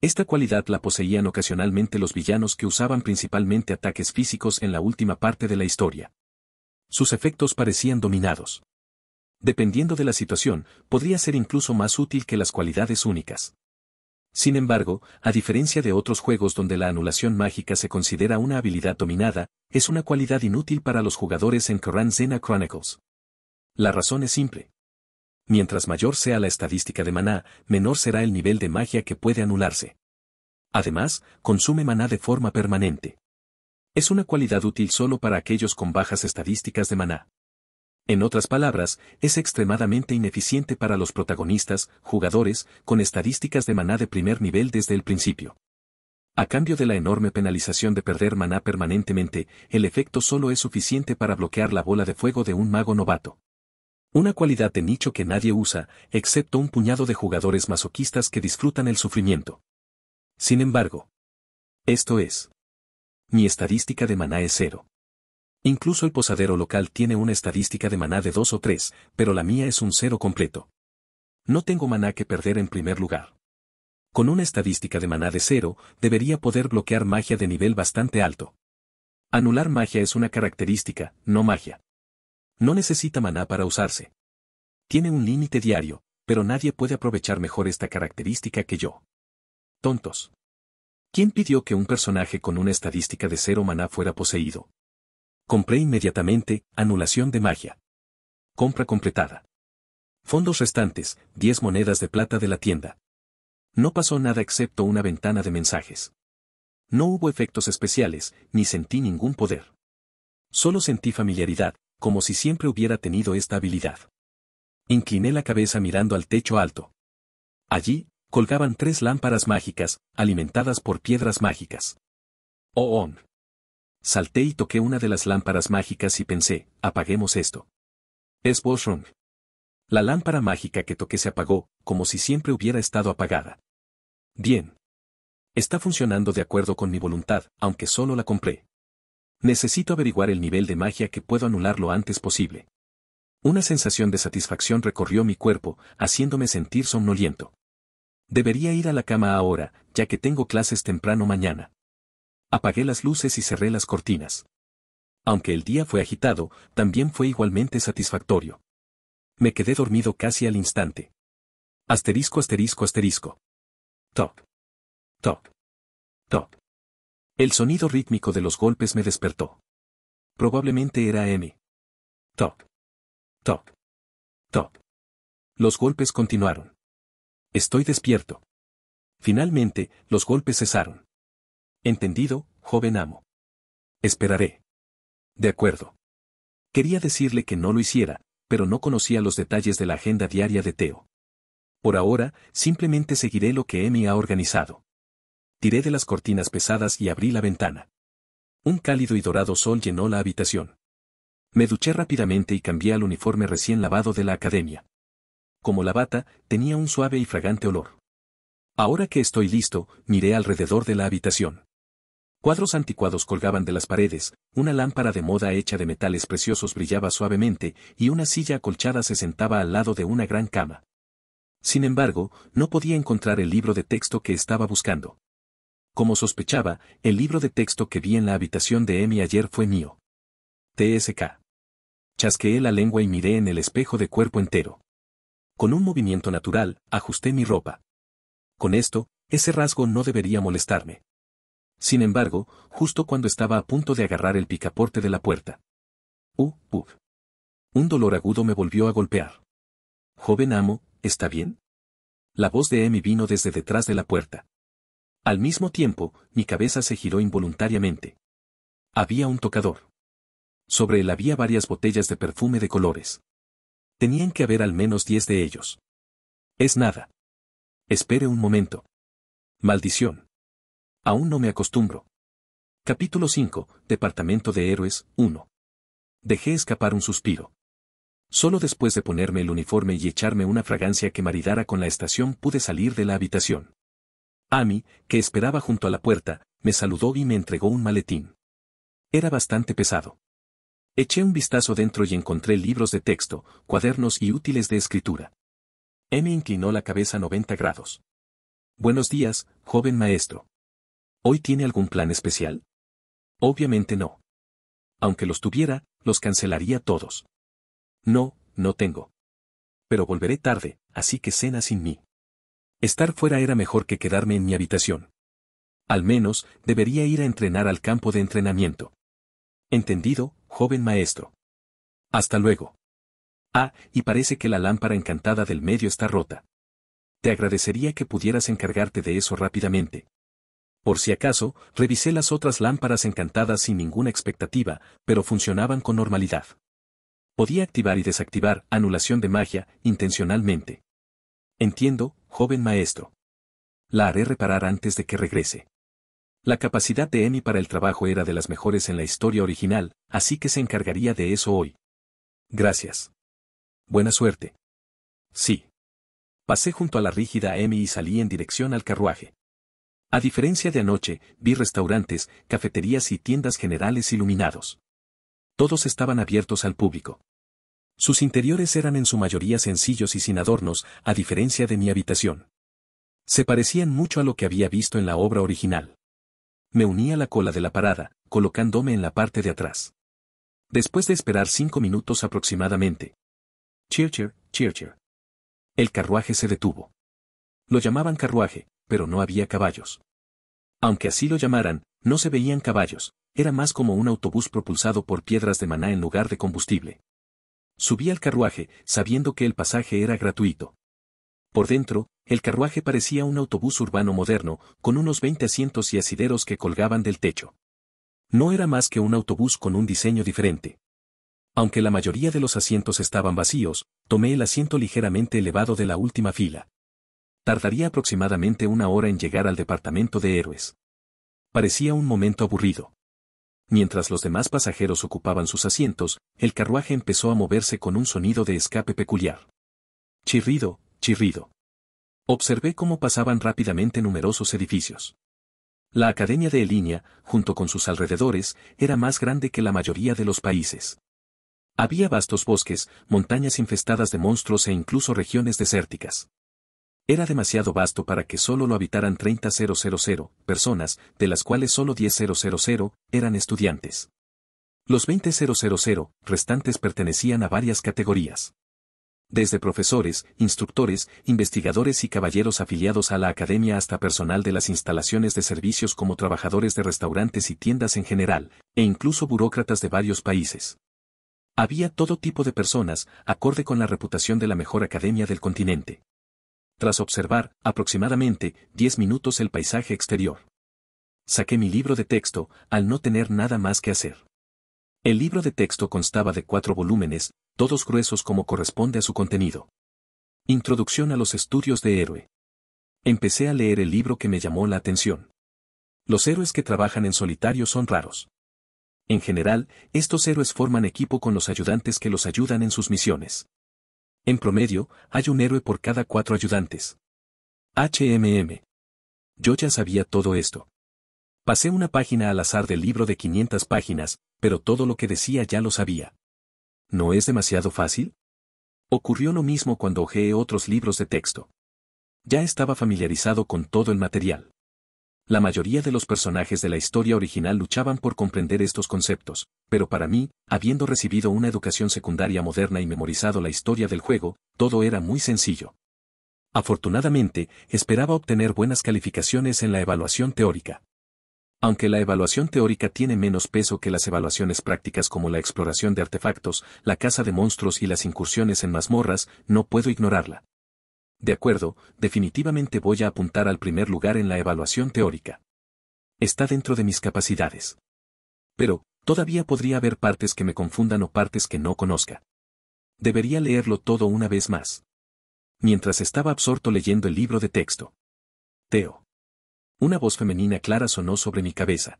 [SPEAKER 1] Esta cualidad la poseían ocasionalmente los villanos que usaban principalmente ataques físicos en la última parte de la historia. Sus efectos parecían dominados. Dependiendo de la situación, podría ser incluso más útil que las cualidades únicas. Sin embargo, a diferencia de otros juegos donde la anulación mágica se considera una habilidad dominada, es una cualidad inútil para los jugadores en Koran Zena Chronicles. La razón es simple. Mientras mayor sea la estadística de maná, menor será el nivel de magia que puede anularse. Además, consume maná de forma permanente. Es una cualidad útil solo para aquellos con bajas estadísticas de maná. En otras palabras, es extremadamente ineficiente para los protagonistas, jugadores, con estadísticas de maná de primer nivel desde el principio. A cambio de la enorme penalización de perder maná permanentemente, el efecto solo es suficiente para bloquear la bola de fuego de un mago novato. Una cualidad de nicho que nadie usa, excepto un puñado de jugadores masoquistas que disfrutan el sufrimiento. Sin embargo, esto es. Mi estadística de maná es cero. Incluso el posadero local tiene una estadística de maná de dos o tres, pero la mía es un cero completo. No tengo maná que perder en primer lugar. Con una estadística de maná de cero, debería poder bloquear magia de nivel bastante alto. Anular magia es una característica, no magia. No necesita maná para usarse. Tiene un límite diario, pero nadie puede aprovechar mejor esta característica que yo. Tontos. ¿Quién pidió que un personaje con una estadística de cero maná fuera poseído? Compré inmediatamente, anulación de magia. Compra completada. Fondos restantes, 10 monedas de plata de la tienda. No pasó nada excepto una ventana de mensajes. No hubo efectos especiales, ni sentí ningún poder. Solo sentí familiaridad, como si siempre hubiera tenido esta habilidad. Incliné la cabeza mirando al techo alto. Allí, colgaban tres lámparas mágicas, alimentadas por piedras mágicas. Oh, on. Salté y toqué una de las lámparas mágicas y pensé, apaguemos esto. Es Boschrung. La lámpara mágica que toqué se apagó, como si siempre hubiera estado apagada. Bien. Está funcionando de acuerdo con mi voluntad, aunque solo la compré. Necesito averiguar el nivel de magia que puedo anular lo antes posible. Una sensación de satisfacción recorrió mi cuerpo, haciéndome sentir somnoliento. Debería ir a la cama ahora, ya que tengo clases temprano mañana. Apagué las luces y cerré las cortinas. Aunque el día fue agitado, también fue igualmente satisfactorio. Me quedé dormido casi al instante. Asterisco asterisco asterisco. Top. Top. Top. El sonido rítmico de los golpes me despertó. Probablemente era M. Top. Top. Top. Los golpes continuaron. Estoy despierto. Finalmente, los golpes cesaron. Entendido, joven amo. Esperaré. De acuerdo. Quería decirle que no lo hiciera, pero no conocía los detalles de la agenda diaria de Teo. Por ahora, simplemente seguiré lo que Emi ha organizado. Tiré de las cortinas pesadas y abrí la ventana. Un cálido y dorado sol llenó la habitación. Me duché rápidamente y cambié al uniforme recién lavado de la academia. Como la bata, tenía un suave y fragante olor. Ahora que estoy listo, miré alrededor de la habitación. Cuadros anticuados colgaban de las paredes, una lámpara de moda hecha de metales preciosos brillaba suavemente, y una silla acolchada se sentaba al lado de una gran cama. Sin embargo, no podía encontrar el libro de texto que estaba buscando. Como sospechaba, el libro de texto que vi en la habitación de Emi ayer fue mío. TSK. Chasqueé la lengua y miré en el espejo de cuerpo entero. Con un movimiento natural, ajusté mi ropa. Con esto, ese rasgo no debería molestarme. Sin embargo, justo cuando estaba a punto de agarrar el picaporte de la puerta. Uh, uh. Un dolor agudo me volvió a golpear. Joven amo, ¿está bien? La voz de Emi vino desde detrás de la puerta. Al mismo tiempo, mi cabeza se giró involuntariamente. Había un tocador. Sobre él había varias botellas de perfume de colores. Tenían que haber al menos diez de ellos. Es nada. Espere un momento. Maldición. Aún no me acostumbro. Capítulo 5, Departamento de Héroes, 1. Dejé escapar un suspiro. Solo después de ponerme el uniforme y echarme una fragancia que maridara con la estación pude salir de la habitación. Amy, que esperaba junto a la puerta, me saludó y me entregó un maletín. Era bastante pesado. Eché un vistazo dentro y encontré libros de texto, cuadernos y útiles de escritura. Amy inclinó la cabeza 90 grados. Buenos días, joven maestro. ¿Hoy tiene algún plan especial? Obviamente no. Aunque los tuviera, los cancelaría todos. No, no tengo. Pero volveré tarde, así que cena sin mí. Estar fuera era mejor que quedarme en mi habitación. Al menos, debería ir a entrenar al campo de entrenamiento. Entendido, joven maestro. Hasta luego. Ah, y parece que la lámpara encantada del medio está rota. Te agradecería que pudieras encargarte de eso rápidamente. Por si acaso, revisé las otras lámparas encantadas sin ninguna expectativa, pero funcionaban con normalidad. Podía activar y desactivar anulación de magia intencionalmente. Entiendo, joven maestro. La haré reparar antes de que regrese. La capacidad de Emi para el trabajo era de las mejores en la historia original, así que se encargaría de eso hoy. Gracias. Buena suerte. Sí. Pasé junto a la rígida Emi y salí en dirección al carruaje. A diferencia de anoche, vi restaurantes, cafeterías y tiendas generales iluminados. Todos estaban abiertos al público. Sus interiores eran en su mayoría sencillos y sin adornos, a diferencia de mi habitación. Se parecían mucho a lo que había visto en la obra original. Me uní a la cola de la parada, colocándome en la parte de atrás. Después de esperar cinco minutos aproximadamente. Cheer, cheer, El carruaje se detuvo. Lo llamaban carruaje, pero no había caballos. Aunque así lo llamaran, no se veían caballos, era más como un autobús propulsado por piedras de maná en lugar de combustible. Subí al carruaje, sabiendo que el pasaje era gratuito. Por dentro, el carruaje parecía un autobús urbano moderno, con unos 20 asientos y asideros que colgaban del techo. No era más que un autobús con un diseño diferente. Aunque la mayoría de los asientos estaban vacíos, tomé el asiento ligeramente elevado de la última fila. Tardaría aproximadamente una hora en llegar al departamento de héroes. Parecía un momento aburrido. Mientras los demás pasajeros ocupaban sus asientos, el carruaje empezó a moverse con un sonido de escape peculiar. Chirrido, chirrido. Observé cómo pasaban rápidamente numerosos edificios. La Academia de Elinia, junto con sus alrededores, era más grande que la mayoría de los países. Había vastos bosques, montañas infestadas de monstruos e incluso regiones desérticas. Era demasiado vasto para que solo lo habitaran 30.000 personas, de las cuales solo 10.000 eran estudiantes. Los 20.000 restantes pertenecían a varias categorías desde profesores, instructores, investigadores y caballeros afiliados a la academia hasta personal de las instalaciones de servicios como trabajadores de restaurantes y tiendas en general, e incluso burócratas de varios países. Había todo tipo de personas, acorde con la reputación de la mejor academia del continente. Tras observar, aproximadamente, 10 minutos el paisaje exterior. Saqué mi libro de texto, al no tener nada más que hacer. El libro de texto constaba de cuatro volúmenes, todos gruesos como corresponde a su contenido. Introducción a los estudios de héroe. Empecé a leer el libro que me llamó la atención. Los héroes que trabajan en solitario son raros. En general, estos héroes forman equipo con los ayudantes que los ayudan en sus misiones. En promedio, hay un héroe por cada cuatro ayudantes. HMM. Yo ya sabía todo esto. Pasé una página al azar del libro de 500 páginas, pero todo lo que decía ya lo sabía. ¿No es demasiado fácil? Ocurrió lo mismo cuando hojeé otros libros de texto. Ya estaba familiarizado con todo el material. La mayoría de los personajes de la historia original luchaban por comprender estos conceptos, pero para mí, habiendo recibido una educación secundaria moderna y memorizado la historia del juego, todo era muy sencillo. Afortunadamente, esperaba obtener buenas calificaciones en la evaluación teórica. Aunque la evaluación teórica tiene menos peso que las evaluaciones prácticas como la exploración de artefactos, la caza de monstruos y las incursiones en mazmorras, no puedo ignorarla. De acuerdo, definitivamente voy a apuntar al primer lugar en la evaluación teórica. Está dentro de mis capacidades. Pero, todavía podría haber partes que me confundan o partes que no conozca. Debería leerlo todo una vez más. Mientras estaba absorto leyendo el libro de texto. Teo. Una voz femenina clara sonó sobre mi cabeza.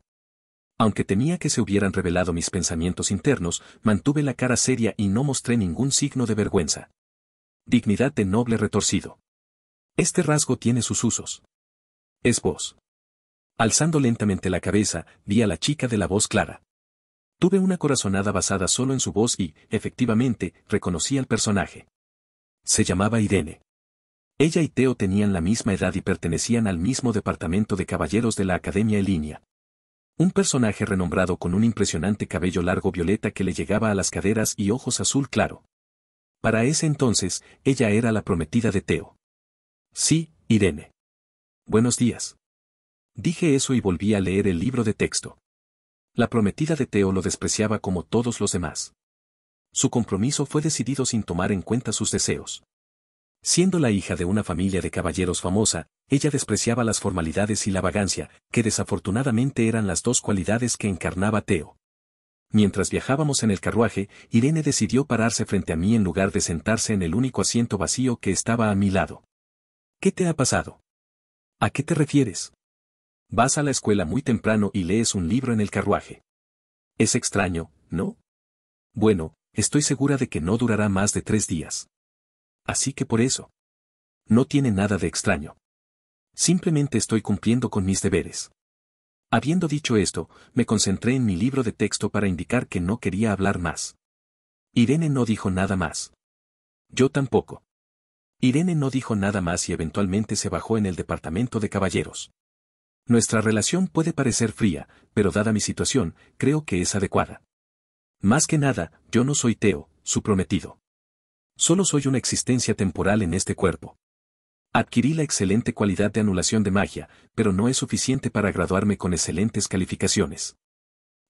[SPEAKER 1] Aunque temía que se hubieran revelado mis pensamientos internos, mantuve la cara seria y no mostré ningún signo de vergüenza. Dignidad de noble retorcido. Este rasgo tiene sus usos. Es vos. Alzando lentamente la cabeza, vi a la chica de la voz clara. Tuve una corazonada basada solo en su voz y, efectivamente, reconocí al personaje. Se llamaba Irene. Ella y Teo tenían la misma edad y pertenecían al mismo departamento de caballeros de la Academia Elinia. Un personaje renombrado con un impresionante cabello largo violeta que le llegaba a las caderas y ojos azul claro. Para ese entonces, ella era la prometida de Teo. Sí, Irene. Buenos días. Dije eso y volví a leer el libro de texto. La prometida de Teo lo despreciaba como todos los demás. Su compromiso fue decidido sin tomar en cuenta sus deseos. Siendo la hija de una familia de caballeros famosa, ella despreciaba las formalidades y la vagancia, que desafortunadamente eran las dos cualidades que encarnaba Teo. Mientras viajábamos en el carruaje, Irene decidió pararse frente a mí en lugar de sentarse en el único asiento vacío que estaba a mi lado. ¿Qué te ha pasado? ¿A qué te refieres? Vas a la escuela muy temprano y lees un libro en el carruaje. Es extraño, ¿no? Bueno, estoy segura de que no durará más de tres días. Así que por eso. No tiene nada de extraño. Simplemente estoy cumpliendo con mis deberes. Habiendo dicho esto, me concentré en mi libro de texto para indicar que no quería hablar más. Irene no dijo nada más. Yo tampoco. Irene no dijo nada más y eventualmente se bajó en el departamento de caballeros. Nuestra relación puede parecer fría, pero dada mi situación, creo que es adecuada. Más que nada, yo no soy Teo, su prometido. Solo soy una existencia temporal en este cuerpo. Adquirí la excelente cualidad de anulación de magia, pero no es suficiente para graduarme con excelentes calificaciones.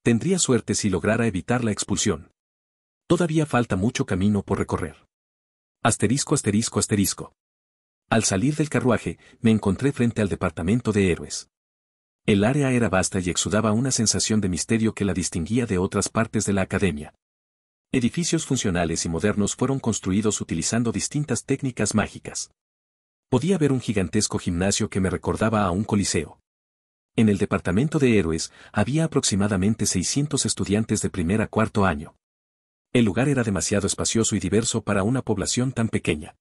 [SPEAKER 1] Tendría suerte si lograra evitar la expulsión. Todavía falta mucho camino por recorrer. Asterisco asterisco asterisco. Al salir del carruaje, me encontré frente al departamento de héroes. El área era vasta y exudaba una sensación de misterio que la distinguía de otras partes de la academia. Edificios funcionales y modernos fueron construidos utilizando distintas técnicas mágicas. Podía ver un gigantesco gimnasio que me recordaba a un coliseo. En el departamento de héroes había aproximadamente 600 estudiantes de primer a cuarto año. El lugar era demasiado espacioso y diverso para una población tan pequeña.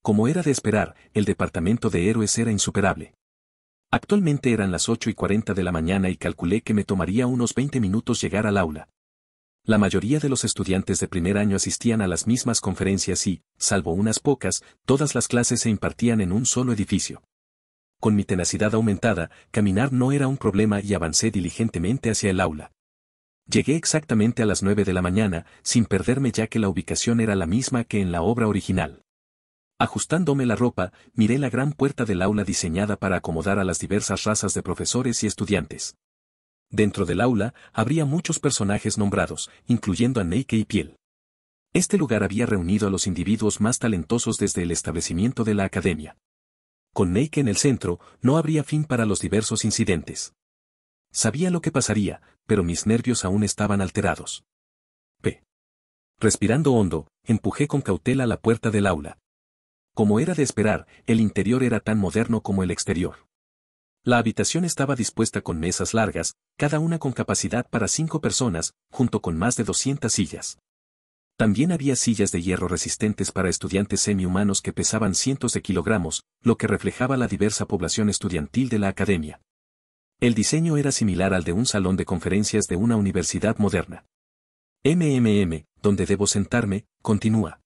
[SPEAKER 1] Como era de esperar, el departamento de héroes era insuperable. Actualmente eran las 8 y 40 de la mañana y calculé que me tomaría unos 20 minutos llegar al aula. La mayoría de los estudiantes de primer año asistían a las mismas conferencias y, salvo unas pocas, todas las clases se impartían en un solo edificio. Con mi tenacidad aumentada, caminar no era un problema y avancé diligentemente hacia el aula. Llegué exactamente a las nueve de la mañana, sin perderme ya que la ubicación era la misma que en la obra original. Ajustándome la ropa, miré la gran puerta del aula diseñada para acomodar a las diversas razas de profesores y estudiantes. Dentro del aula, habría muchos personajes nombrados, incluyendo a Neike y Piel. Este lugar había reunido a los individuos más talentosos desde el establecimiento de la academia. Con Neike en el centro, no habría fin para los diversos incidentes. Sabía lo que pasaría, pero mis nervios aún estaban alterados. P. Respirando hondo, empujé con cautela la puerta del aula. Como era de esperar, el interior era tan moderno como el exterior. La habitación estaba dispuesta con mesas largas, cada una con capacidad para cinco personas, junto con más de 200 sillas. También había sillas de hierro resistentes para estudiantes semi-humanos que pesaban cientos de kilogramos, lo que reflejaba la diversa población estudiantil de la academia. El diseño era similar al de un salón de conferencias de una universidad moderna. MMM, donde debo sentarme, continúa.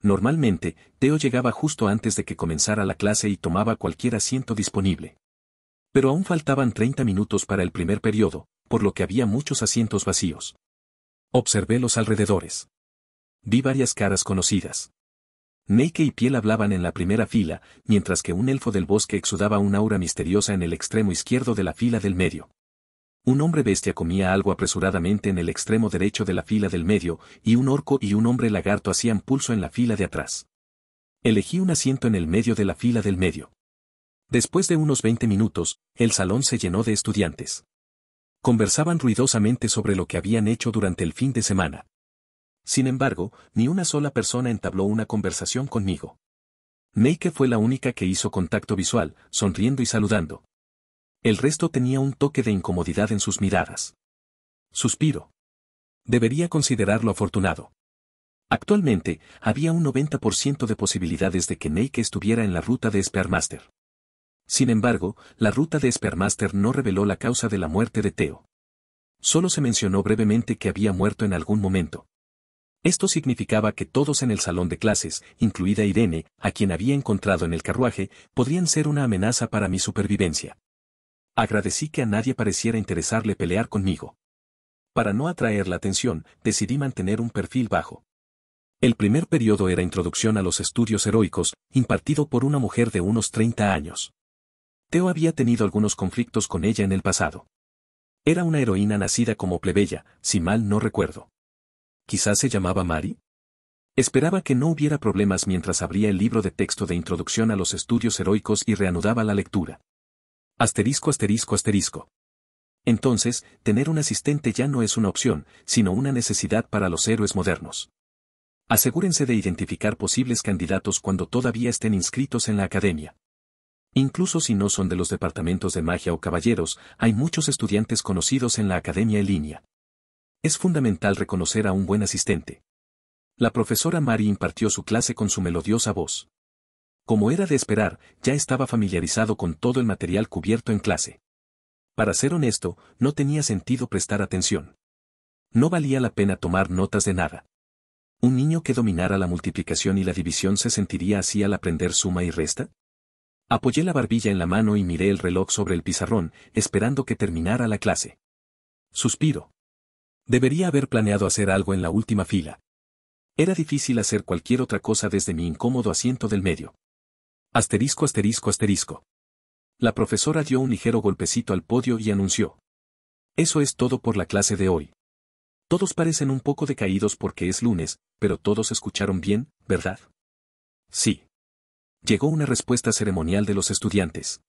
[SPEAKER 1] Normalmente, Teo llegaba justo antes de que comenzara la clase y tomaba cualquier asiento disponible. Pero aún faltaban 30 minutos para el primer periodo, por lo que había muchos asientos vacíos. Observé los alrededores. Vi varias caras conocidas. Neike y Piel hablaban en la primera fila, mientras que un elfo del bosque exudaba un aura misteriosa en el extremo izquierdo de la fila del medio. Un hombre bestia comía algo apresuradamente en el extremo derecho de la fila del medio, y un orco y un hombre lagarto hacían pulso en la fila de atrás. Elegí un asiento en el medio de la fila del medio. Después de unos 20 minutos, el salón se llenó de estudiantes. Conversaban ruidosamente sobre lo que habían hecho durante el fin de semana. Sin embargo, ni una sola persona entabló una conversación conmigo. Neike fue la única que hizo contacto visual, sonriendo y saludando. El resto tenía un toque de incomodidad en sus miradas. Suspiro. Debería considerarlo afortunado. Actualmente, había un 90% de posibilidades de que Neike estuviera en la ruta de Spearmaster. Sin embargo, la ruta de Spearmaster no reveló la causa de la muerte de Theo. Solo se mencionó brevemente que había muerto en algún momento. Esto significaba que todos en el salón de clases, incluida Irene, a quien había encontrado en el carruaje, podrían ser una amenaza para mi supervivencia. Agradecí que a nadie pareciera interesarle pelear conmigo. Para no atraer la atención, decidí mantener un perfil bajo. El primer periodo era Introducción a los Estudios Heroicos, impartido por una mujer de unos 30 años. Teo había tenido algunos conflictos con ella en el pasado. Era una heroína nacida como plebeya, si mal no recuerdo. ¿Quizás se llamaba Mari? Esperaba que no hubiera problemas mientras abría el libro de texto de introducción a los estudios heroicos y reanudaba la lectura. Asterisco asterisco asterisco. Entonces, tener un asistente ya no es una opción, sino una necesidad para los héroes modernos. Asegúrense de identificar posibles candidatos cuando todavía estén inscritos en la academia. Incluso si no son de los departamentos de magia o caballeros, hay muchos estudiantes conocidos en la academia en línea. Es fundamental reconocer a un buen asistente. La profesora Mari impartió su clase con su melodiosa voz. Como era de esperar, ya estaba familiarizado con todo el material cubierto en clase. Para ser honesto, no tenía sentido prestar atención. No valía la pena tomar notas de nada. ¿Un niño que dominara la multiplicación y la división se sentiría así al aprender suma y resta? Apoyé la barbilla en la mano y miré el reloj sobre el pizarrón, esperando que terminara la clase. Suspiro. Debería haber planeado hacer algo en la última fila. Era difícil hacer cualquier otra cosa desde mi incómodo asiento del medio. Asterisco asterisco asterisco. La profesora dio un ligero golpecito al podio y anunció. Eso es todo por la clase de hoy. Todos parecen un poco decaídos porque es lunes, pero todos escucharon bien, ¿verdad? Sí. Llegó una respuesta ceremonial de los estudiantes.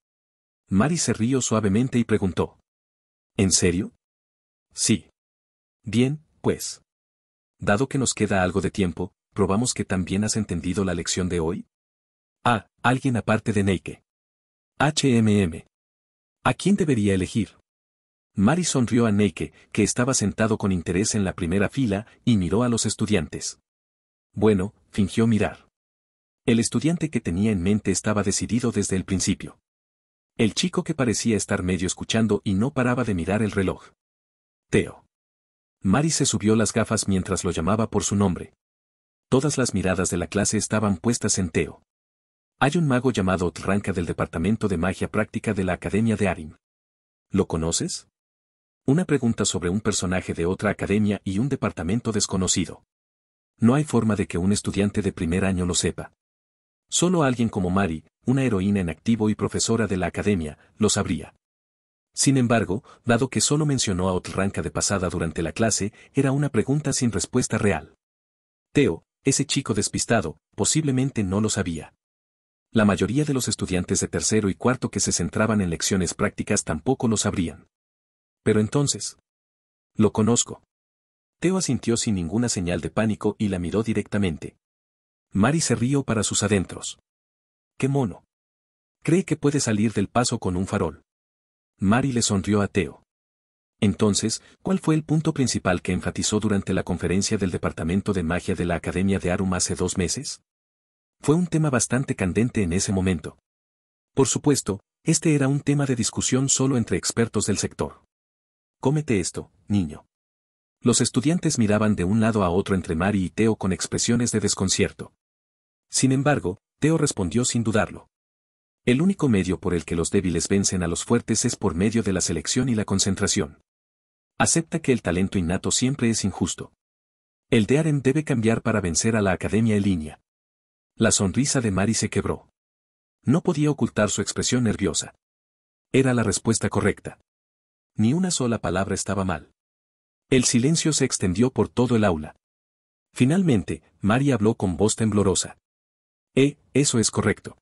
[SPEAKER 1] Mari se rió suavemente y preguntó. ¿En serio? Sí. Bien, pues. Dado que nos queda algo de tiempo, ¿probamos que también has entendido la lección de hoy? A. Alguien aparte de Neike. HMM. ¿A quién debería elegir? Mari sonrió a Neike, que estaba sentado con interés en la primera fila, y miró a los estudiantes. Bueno, fingió mirar. El estudiante que tenía en mente estaba decidido desde el principio. El chico que parecía estar medio escuchando y no paraba de mirar el reloj. Teo. Mari se subió las gafas mientras lo llamaba por su nombre. Todas las miradas de la clase estaban puestas en Teo. Hay un mago llamado Otranka del Departamento de Magia Práctica de la Academia de Arim. ¿Lo conoces? Una pregunta sobre un personaje de otra academia y un departamento desconocido. No hay forma de que un estudiante de primer año lo sepa. Solo alguien como Mari, una heroína en activo y profesora de la academia, lo sabría. Sin embargo, dado que solo mencionó a Otranka de pasada durante la clase, era una pregunta sin respuesta real. Teo, ese chico despistado, posiblemente no lo sabía. La mayoría de los estudiantes de tercero y cuarto que se centraban en lecciones prácticas tampoco lo sabrían. Pero entonces. Lo conozco. Teo asintió sin ninguna señal de pánico y la miró directamente. Mari se rió para sus adentros. ¡Qué mono! Cree que puede salir del paso con un farol. Mari le sonrió a Teo. Entonces, ¿cuál fue el punto principal que enfatizó durante la conferencia del Departamento de Magia de la Academia de Arum hace dos meses? Fue un tema bastante candente en ese momento. Por supuesto, este era un tema de discusión solo entre expertos del sector. Cómete esto, niño. Los estudiantes miraban de un lado a otro entre Mari y Teo con expresiones de desconcierto. Sin embargo, Teo respondió sin dudarlo. El único medio por el que los débiles vencen a los fuertes es por medio de la selección y la concentración. Acepta que el talento innato siempre es injusto. El de Aren debe cambiar para vencer a la academia en línea. La sonrisa de Mari se quebró. No podía ocultar su expresión nerviosa. Era la respuesta correcta. Ni una sola palabra estaba mal. El silencio se extendió por todo el aula. Finalmente, Mari habló con voz temblorosa. Eh, eso es correcto.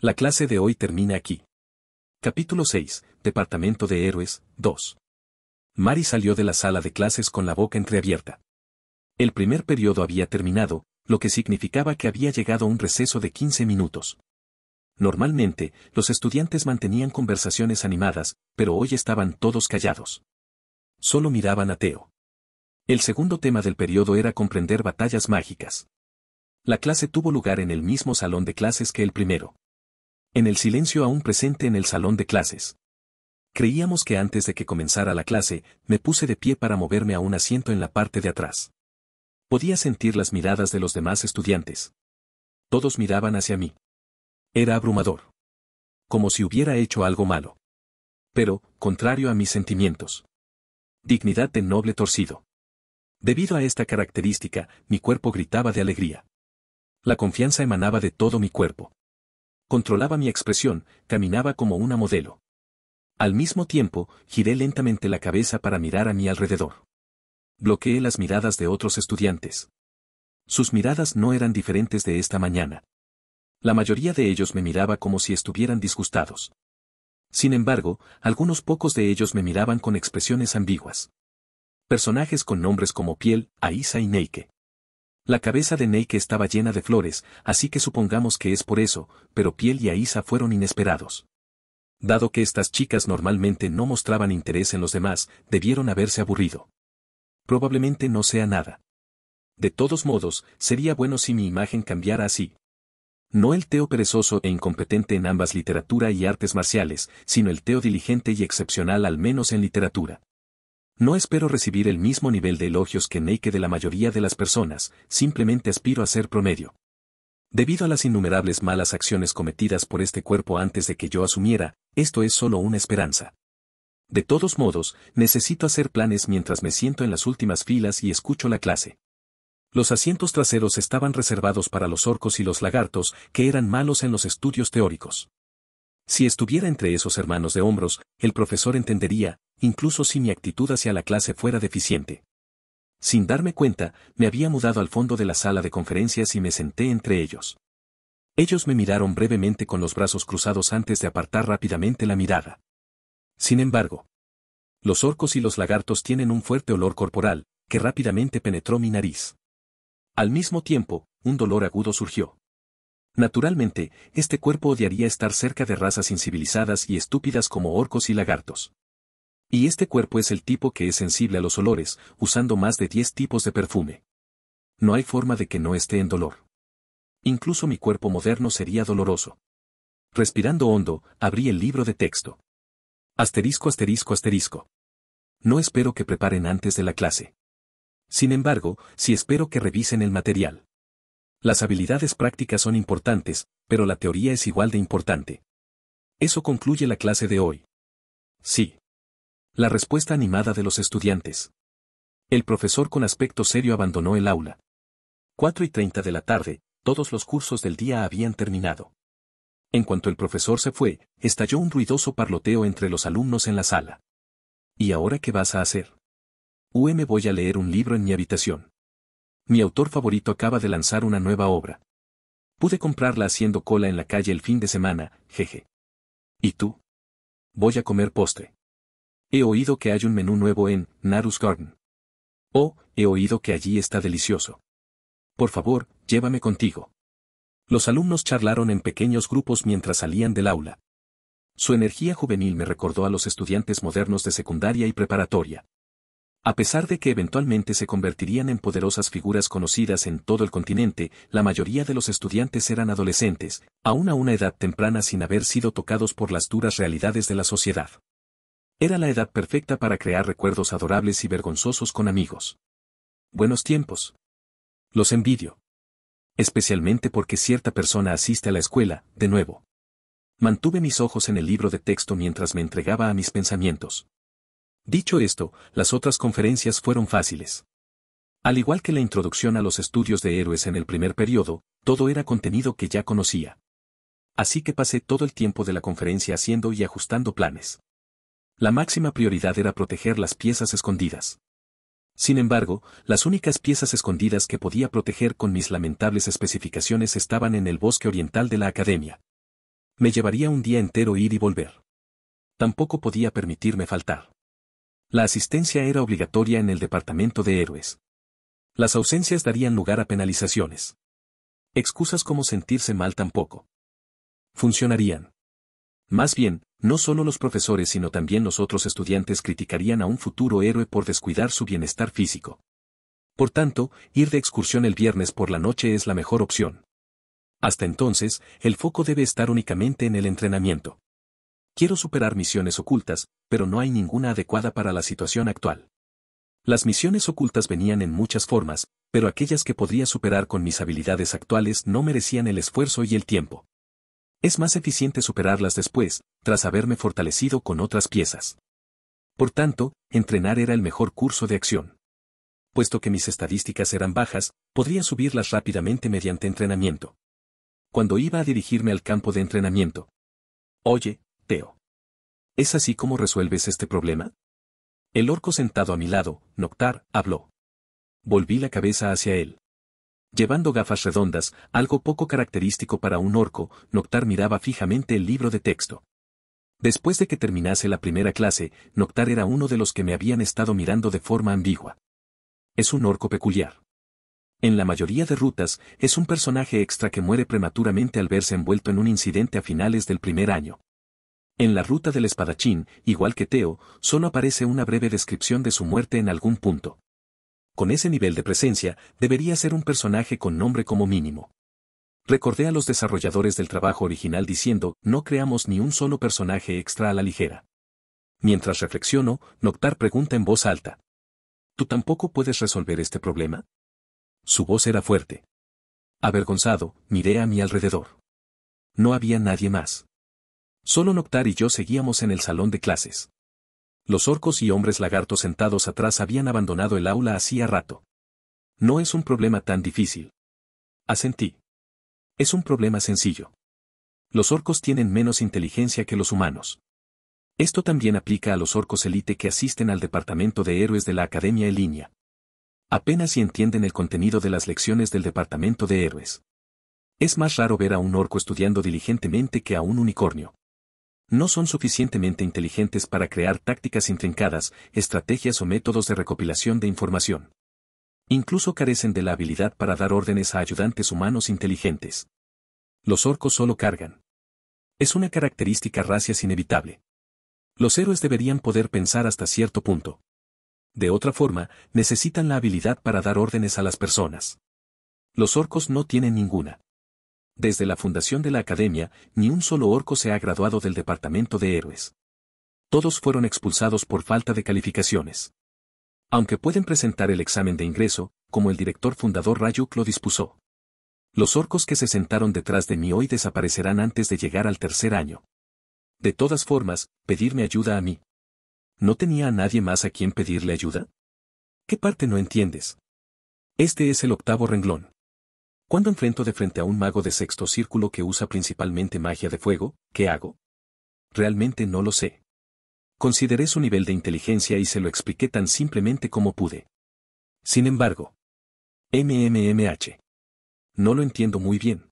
[SPEAKER 1] La clase de hoy termina aquí. Capítulo 6, Departamento de Héroes, 2. Mari salió de la sala de clases con la boca entreabierta. El primer periodo había terminado, lo que significaba que había llegado un receso de 15 minutos. Normalmente, los estudiantes mantenían conversaciones animadas, pero hoy estaban todos callados. Solo miraban a Teo. El segundo tema del periodo era comprender batallas mágicas. La clase tuvo lugar en el mismo salón de clases que el primero. En el silencio aún presente en el salón de clases. Creíamos que antes de que comenzara la clase, me puse de pie para moverme a un asiento en la parte de atrás. Podía sentir las miradas de los demás estudiantes. Todos miraban hacia mí. Era abrumador. Como si hubiera hecho algo malo. Pero, contrario a mis sentimientos. Dignidad de noble torcido. Debido a esta característica, mi cuerpo gritaba de alegría. La confianza emanaba de todo mi cuerpo. Controlaba mi expresión, caminaba como una modelo. Al mismo tiempo, giré lentamente la cabeza para mirar a mi alrededor. Bloqueé las miradas de otros estudiantes. Sus miradas no eran diferentes de esta mañana. La mayoría de ellos me miraba como si estuvieran disgustados. Sin embargo, algunos pocos de ellos me miraban con expresiones ambiguas. Personajes con nombres como Piel, Aisa y Neike. La cabeza de Neike estaba llena de flores, así que supongamos que es por eso, pero Piel y Aisa fueron inesperados. Dado que estas chicas normalmente no mostraban interés en los demás, debieron haberse aburrido. Probablemente no sea nada. De todos modos, sería bueno si mi imagen cambiara así. No el Teo perezoso e incompetente en ambas literatura y artes marciales, sino el Teo diligente y excepcional al menos en literatura. No espero recibir el mismo nivel de elogios que Neike de la mayoría de las personas, simplemente aspiro a ser promedio. Debido a las innumerables malas acciones cometidas por este cuerpo antes de que yo asumiera, esto es solo una esperanza. De todos modos, necesito hacer planes mientras me siento en las últimas filas y escucho la clase. Los asientos traseros estaban reservados para los orcos y los lagartos, que eran malos en los estudios teóricos. Si estuviera entre esos hermanos de hombros, el profesor entendería, incluso si mi actitud hacia la clase fuera deficiente. Sin darme cuenta, me había mudado al fondo de la sala de conferencias y me senté entre ellos. Ellos me miraron brevemente con los brazos cruzados antes de apartar rápidamente la mirada. Sin embargo, los orcos y los lagartos tienen un fuerte olor corporal, que rápidamente penetró mi nariz. Al mismo tiempo, un dolor agudo surgió. Naturalmente, este cuerpo odiaría estar cerca de razas incivilizadas y estúpidas como orcos y lagartos. Y este cuerpo es el tipo que es sensible a los olores, usando más de 10 tipos de perfume. No hay forma de que no esté en dolor. Incluso mi cuerpo moderno sería doloroso. Respirando hondo, abrí el libro de texto. Asterisco asterisco asterisco. No espero que preparen antes de la clase. Sin embargo, sí espero que revisen el material. Las habilidades prácticas son importantes, pero la teoría es igual de importante. Eso concluye la clase de hoy. Sí. La respuesta animada de los estudiantes. El profesor con aspecto serio abandonó el aula. 4 y 30 de la tarde, todos los cursos del día habían terminado. En cuanto el profesor se fue, estalló un ruidoso parloteo entre los alumnos en la sala. ¿Y ahora qué vas a hacer? UM voy a leer un libro en mi habitación. Mi autor favorito acaba de lanzar una nueva obra. Pude comprarla haciendo cola en la calle el fin de semana, jeje. ¿Y tú? Voy a comer postre. He oído que hay un menú nuevo en Narus Garden. Oh, he oído que allí está delicioso. Por favor, llévame contigo. Los alumnos charlaron en pequeños grupos mientras salían del aula. Su energía juvenil me recordó a los estudiantes modernos de secundaria y preparatoria. A pesar de que eventualmente se convertirían en poderosas figuras conocidas en todo el continente, la mayoría de los estudiantes eran adolescentes, aún a una edad temprana sin haber sido tocados por las duras realidades de la sociedad. Era la edad perfecta para crear recuerdos adorables y vergonzosos con amigos. Buenos tiempos. Los envidio. Especialmente porque cierta persona asiste a la escuela, de nuevo. Mantuve mis ojos en el libro de texto mientras me entregaba a mis pensamientos. Dicho esto, las otras conferencias fueron fáciles. Al igual que la introducción a los estudios de héroes en el primer periodo, todo era contenido que ya conocía. Así que pasé todo el tiempo de la conferencia haciendo y ajustando planes. La máxima prioridad era proteger las piezas escondidas. Sin embargo, las únicas piezas escondidas que podía proteger con mis lamentables especificaciones estaban en el bosque oriental de la academia. Me llevaría un día entero ir y volver. Tampoco podía permitirme faltar. La asistencia era obligatoria en el departamento de héroes. Las ausencias darían lugar a penalizaciones. Excusas como sentirse mal tampoco. Funcionarían. Más bien, no solo los profesores sino también los otros estudiantes criticarían a un futuro héroe por descuidar su bienestar físico. Por tanto, ir de excursión el viernes por la noche es la mejor opción. Hasta entonces, el foco debe estar únicamente en el entrenamiento. Quiero superar misiones ocultas, pero no hay ninguna adecuada para la situación actual. Las misiones ocultas venían en muchas formas, pero aquellas que podría superar con mis habilidades actuales no merecían el esfuerzo y el tiempo. Es más eficiente superarlas después, tras haberme fortalecido con otras piezas. Por tanto, entrenar era el mejor curso de acción. Puesto que mis estadísticas eran bajas, podría subirlas rápidamente mediante entrenamiento. Cuando iba a dirigirme al campo de entrenamiento. Oye, Teo. ¿Es así como resuelves este problema? El orco sentado a mi lado, Noctar, habló. Volví la cabeza hacia él. Llevando gafas redondas, algo poco característico para un orco, Noctar miraba fijamente el libro de texto. Después de que terminase la primera clase, Noctar era uno de los que me habían estado mirando de forma ambigua. Es un orco peculiar. En la mayoría de rutas, es un personaje extra que muere prematuramente al verse envuelto en un incidente a finales del primer año. En la ruta del espadachín, igual que Teo, solo aparece una breve descripción de su muerte en algún punto con ese nivel de presencia, debería ser un personaje con nombre como mínimo. Recordé a los desarrolladores del trabajo original diciendo, no creamos ni un solo personaje extra a la ligera. Mientras reflexiono, Noctar pregunta en voz alta. ¿Tú tampoco puedes resolver este problema? Su voz era fuerte. Avergonzado, miré a mi alrededor. No había nadie más. Solo Noctar y yo seguíamos en el salón de clases. Los orcos y hombres lagartos sentados atrás habían abandonado el aula hacía rato. No es un problema tan difícil. Asentí. Es un problema sencillo. Los orcos tienen menos inteligencia que los humanos. Esto también aplica a los orcos elite que asisten al departamento de héroes de la Academia en línea. Apenas si entienden el contenido de las lecciones del departamento de héroes. Es más raro ver a un orco estudiando diligentemente que a un unicornio no son suficientemente inteligentes para crear tácticas intrincadas, estrategias o métodos de recopilación de información. Incluso carecen de la habilidad para dar órdenes a ayudantes humanos inteligentes. Los orcos solo cargan. Es una característica racias inevitable. Los héroes deberían poder pensar hasta cierto punto. De otra forma, necesitan la habilidad para dar órdenes a las personas. Los orcos no tienen ninguna. Desde la fundación de la academia, ni un solo orco se ha graduado del departamento de héroes. Todos fueron expulsados por falta de calificaciones. Aunque pueden presentar el examen de ingreso, como el director fundador Rayuk lo dispuso. Los orcos que se sentaron detrás de mí hoy desaparecerán antes de llegar al tercer año. De todas formas, pedirme ayuda a mí. ¿No tenía a nadie más a quien pedirle ayuda? ¿Qué parte no entiendes? Este es el octavo renglón. Cuando enfrento de frente a un mago de sexto círculo que usa principalmente magia de fuego, ¿qué hago? Realmente no lo sé. Consideré su nivel de inteligencia y se lo expliqué tan simplemente como pude. Sin embargo, MMMH. No lo entiendo muy bien.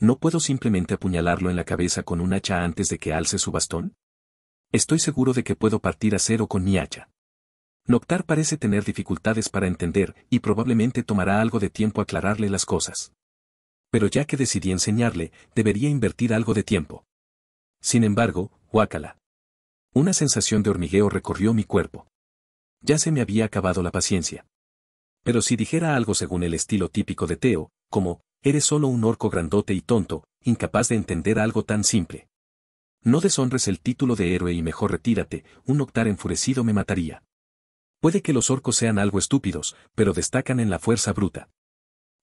[SPEAKER 1] ¿No puedo simplemente apuñalarlo en la cabeza con un hacha antes de que alce su bastón? Estoy seguro de que puedo partir a cero con mi hacha. Noctar parece tener dificultades para entender y probablemente tomará algo de tiempo aclararle las cosas. Pero ya que decidí enseñarle, debería invertir algo de tiempo. Sin embargo, guácala. Una sensación de hormigueo recorrió mi cuerpo. Ya se me había acabado la paciencia. Pero si dijera algo según el estilo típico de Teo, como, Eres solo un orco grandote y tonto, incapaz de entender algo tan simple. No deshonres el título de héroe y mejor retírate, un octar enfurecido me mataría. Puede que los orcos sean algo estúpidos, pero destacan en la fuerza bruta.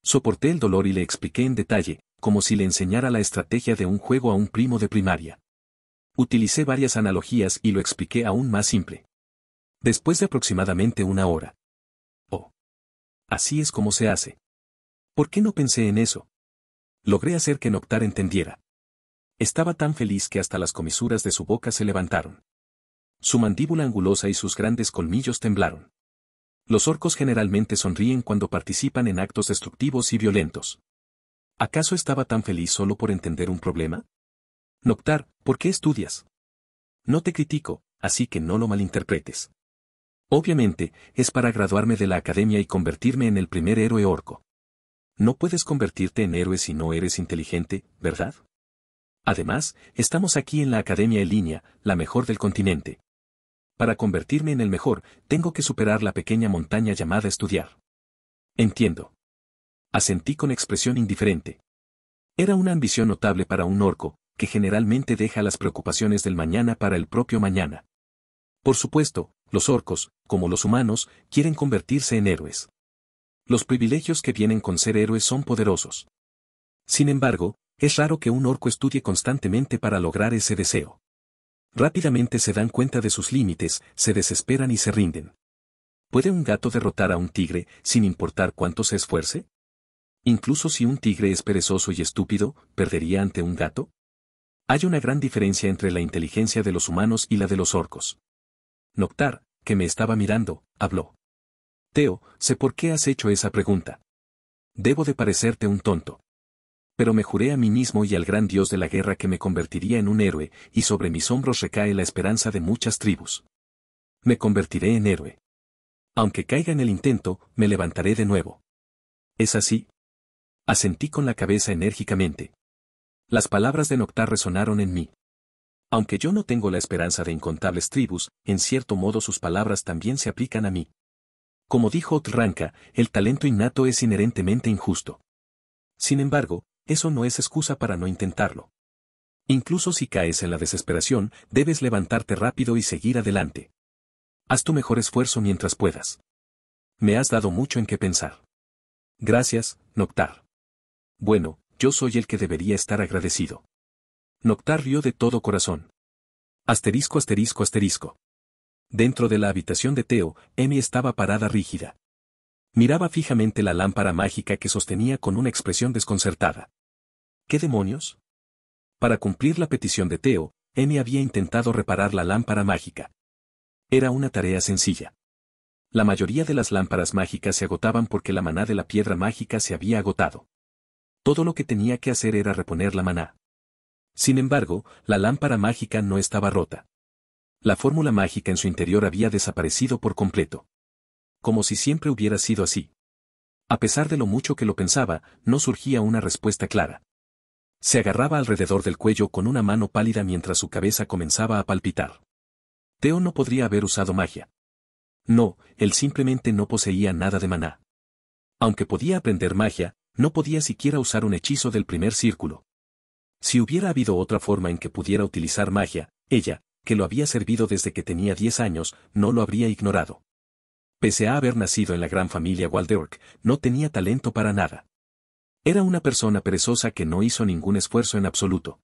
[SPEAKER 1] Soporté el dolor y le expliqué en detalle, como si le enseñara la estrategia de un juego a un primo de primaria. Utilicé varias analogías y lo expliqué aún más simple. Después de aproximadamente una hora. Oh. Así es como se hace. ¿Por qué no pensé en eso? Logré hacer que Noctar entendiera. Estaba tan feliz que hasta las comisuras de su boca se levantaron. Su mandíbula angulosa y sus grandes colmillos temblaron. Los orcos generalmente sonríen cuando participan en actos destructivos y violentos. ¿Acaso estaba tan feliz solo por entender un problema? Noctar, ¿por qué estudias? No te critico, así que no lo malinterpretes. Obviamente, es para graduarme de la academia y convertirme en el primer héroe orco. No puedes convertirte en héroe si no eres inteligente, ¿verdad? Además, estamos aquí en la Academia en línea, la mejor del continente. Para convertirme en el mejor, tengo que superar la pequeña montaña llamada estudiar. Entiendo. Asentí con expresión indiferente. Era una ambición notable para un orco, que generalmente deja las preocupaciones del mañana para el propio mañana. Por supuesto, los orcos, como los humanos, quieren convertirse en héroes. Los privilegios que vienen con ser héroes son poderosos. Sin embargo, es raro que un orco estudie constantemente para lograr ese deseo. Rápidamente se dan cuenta de sus límites, se desesperan y se rinden. ¿Puede un gato derrotar a un tigre sin importar cuánto se esfuerce? Incluso si un tigre es perezoso y estúpido, ¿perdería ante un gato? Hay una gran diferencia entre la inteligencia de los humanos y la de los orcos. Noctar, que me estaba mirando, habló. Teo, sé por qué has hecho esa pregunta. Debo de parecerte un tonto. Pero me juré a mí mismo y al gran dios de la guerra que me convertiría en un héroe, y sobre mis hombros recae la esperanza de muchas tribus. Me convertiré en héroe. Aunque caiga en el intento, me levantaré de nuevo. ¿Es así? Asentí con la cabeza enérgicamente. Las palabras de Noctar resonaron en mí. Aunque yo no tengo la esperanza de incontables tribus, en cierto modo sus palabras también se aplican a mí. Como dijo Otranka, el talento innato es inherentemente injusto. Sin embargo, eso no es excusa para no intentarlo. Incluso si caes en la desesperación, debes levantarte rápido y seguir adelante. Haz tu mejor esfuerzo mientras puedas. Me has dado mucho en qué pensar. Gracias, Noctar. Bueno, yo soy el que debería estar agradecido. Noctar rió de todo corazón. Asterisco asterisco asterisco. Dentro de la habitación de Teo, Emi estaba parada rígida. Miraba fijamente la lámpara mágica que sostenía con una expresión desconcertada. ¿Qué demonios? Para cumplir la petición de Teo, Emi había intentado reparar la lámpara mágica. Era una tarea sencilla. La mayoría de las lámparas mágicas se agotaban porque la maná de la piedra mágica se había agotado. Todo lo que tenía que hacer era reponer la maná. Sin embargo, la lámpara mágica no estaba rota la fórmula mágica en su interior había desaparecido por completo. Como si siempre hubiera sido así. A pesar de lo mucho que lo pensaba, no surgía una respuesta clara. Se agarraba alrededor del cuello con una mano pálida mientras su cabeza comenzaba a palpitar. Teo no podría haber usado magia. No, él simplemente no poseía nada de maná. Aunque podía aprender magia, no podía siquiera usar un hechizo del primer círculo. Si hubiera habido otra forma en que pudiera utilizar magia, ella, que lo había servido desde que tenía 10 años, no lo habría ignorado. Pese a haber nacido en la gran familia Waldeork, no tenía talento para nada. Era una persona perezosa que no hizo ningún esfuerzo en absoluto.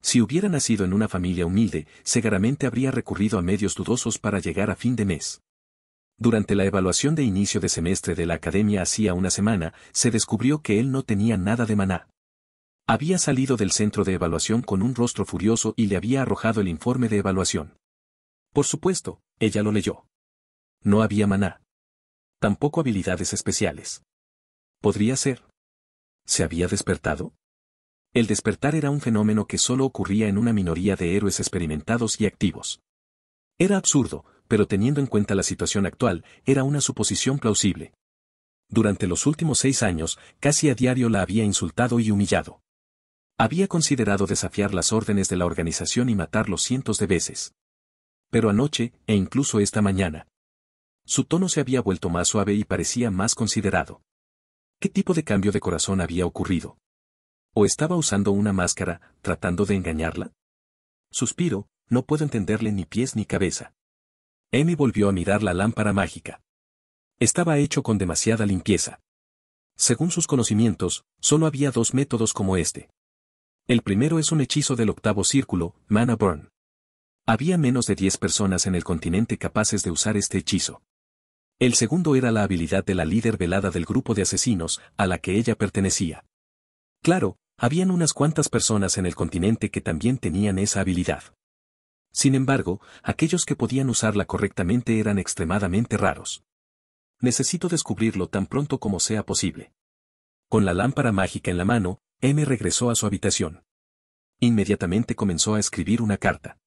[SPEAKER 1] Si hubiera nacido en una familia humilde, seguramente habría recurrido a medios dudosos para llegar a fin de mes. Durante la evaluación de inicio de semestre de la academia hacía una semana, se descubrió que él no tenía nada de maná. Había salido del centro de evaluación con un rostro furioso y le había arrojado el informe de evaluación. Por supuesto, ella lo leyó. No había maná. Tampoco habilidades especiales. ¿Podría ser? ¿Se había despertado? El despertar era un fenómeno que solo ocurría en una minoría de héroes experimentados y activos. Era absurdo, pero teniendo en cuenta la situación actual, era una suposición plausible. Durante los últimos seis años, casi a diario la había insultado y humillado. Había considerado desafiar las órdenes de la organización y matarlo cientos de veces. Pero anoche, e incluso esta mañana, su tono se había vuelto más suave y parecía más considerado. ¿Qué tipo de cambio de corazón había ocurrido? ¿O estaba usando una máscara, tratando de engañarla? Suspiro, no puedo entenderle ni pies ni cabeza. Amy volvió a mirar la lámpara mágica. Estaba hecho con demasiada limpieza. Según sus conocimientos, solo había dos métodos como este. El primero es un hechizo del octavo círculo, Mana Burn. Había menos de diez personas en el continente capaces de usar este hechizo. El segundo era la habilidad de la líder velada del grupo de asesinos, a la que ella pertenecía. Claro, habían unas cuantas personas en el continente que también tenían esa habilidad. Sin embargo, aquellos que podían usarla correctamente eran extremadamente raros. Necesito descubrirlo tan pronto como sea posible. Con la lámpara mágica en la mano, M regresó a su habitación. Inmediatamente comenzó a escribir una carta.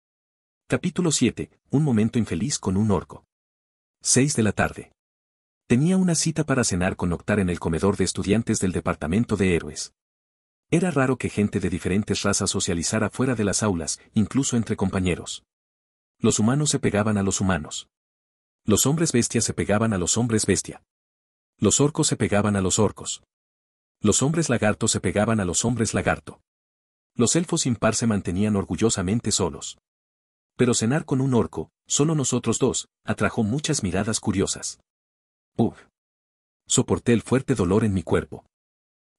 [SPEAKER 1] Capítulo 7. Un momento infeliz con un orco. 6 de la tarde. Tenía una cita para cenar con Octar en el comedor de estudiantes del departamento de héroes. Era raro que gente de diferentes razas socializara fuera de las aulas, incluso entre compañeros. Los humanos se pegaban a los humanos. Los hombres bestia se pegaban a los hombres bestia. Los orcos se pegaban a los orcos. Los hombres lagarto se pegaban a los hombres lagarto. Los elfos impar se mantenían orgullosamente solos. Pero cenar con un orco, solo nosotros dos, atrajo muchas miradas curiosas. Uf. Soporté el fuerte dolor en mi cuerpo.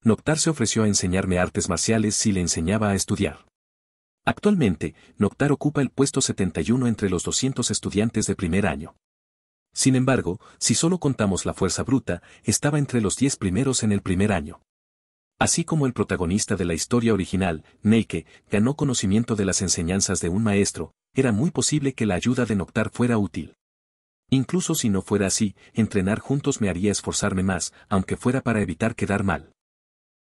[SPEAKER 1] Noctar se ofreció a enseñarme artes marciales si le enseñaba a estudiar. Actualmente, Noctar ocupa el puesto 71 entre los 200 estudiantes de primer año. Sin embargo, si solo contamos la fuerza bruta, estaba entre los 10 primeros en el primer año. Así como el protagonista de la historia original, Neike, ganó conocimiento de las enseñanzas de un maestro, era muy posible que la ayuda de Noctar fuera útil. Incluso si no fuera así, entrenar juntos me haría esforzarme más, aunque fuera para evitar quedar mal.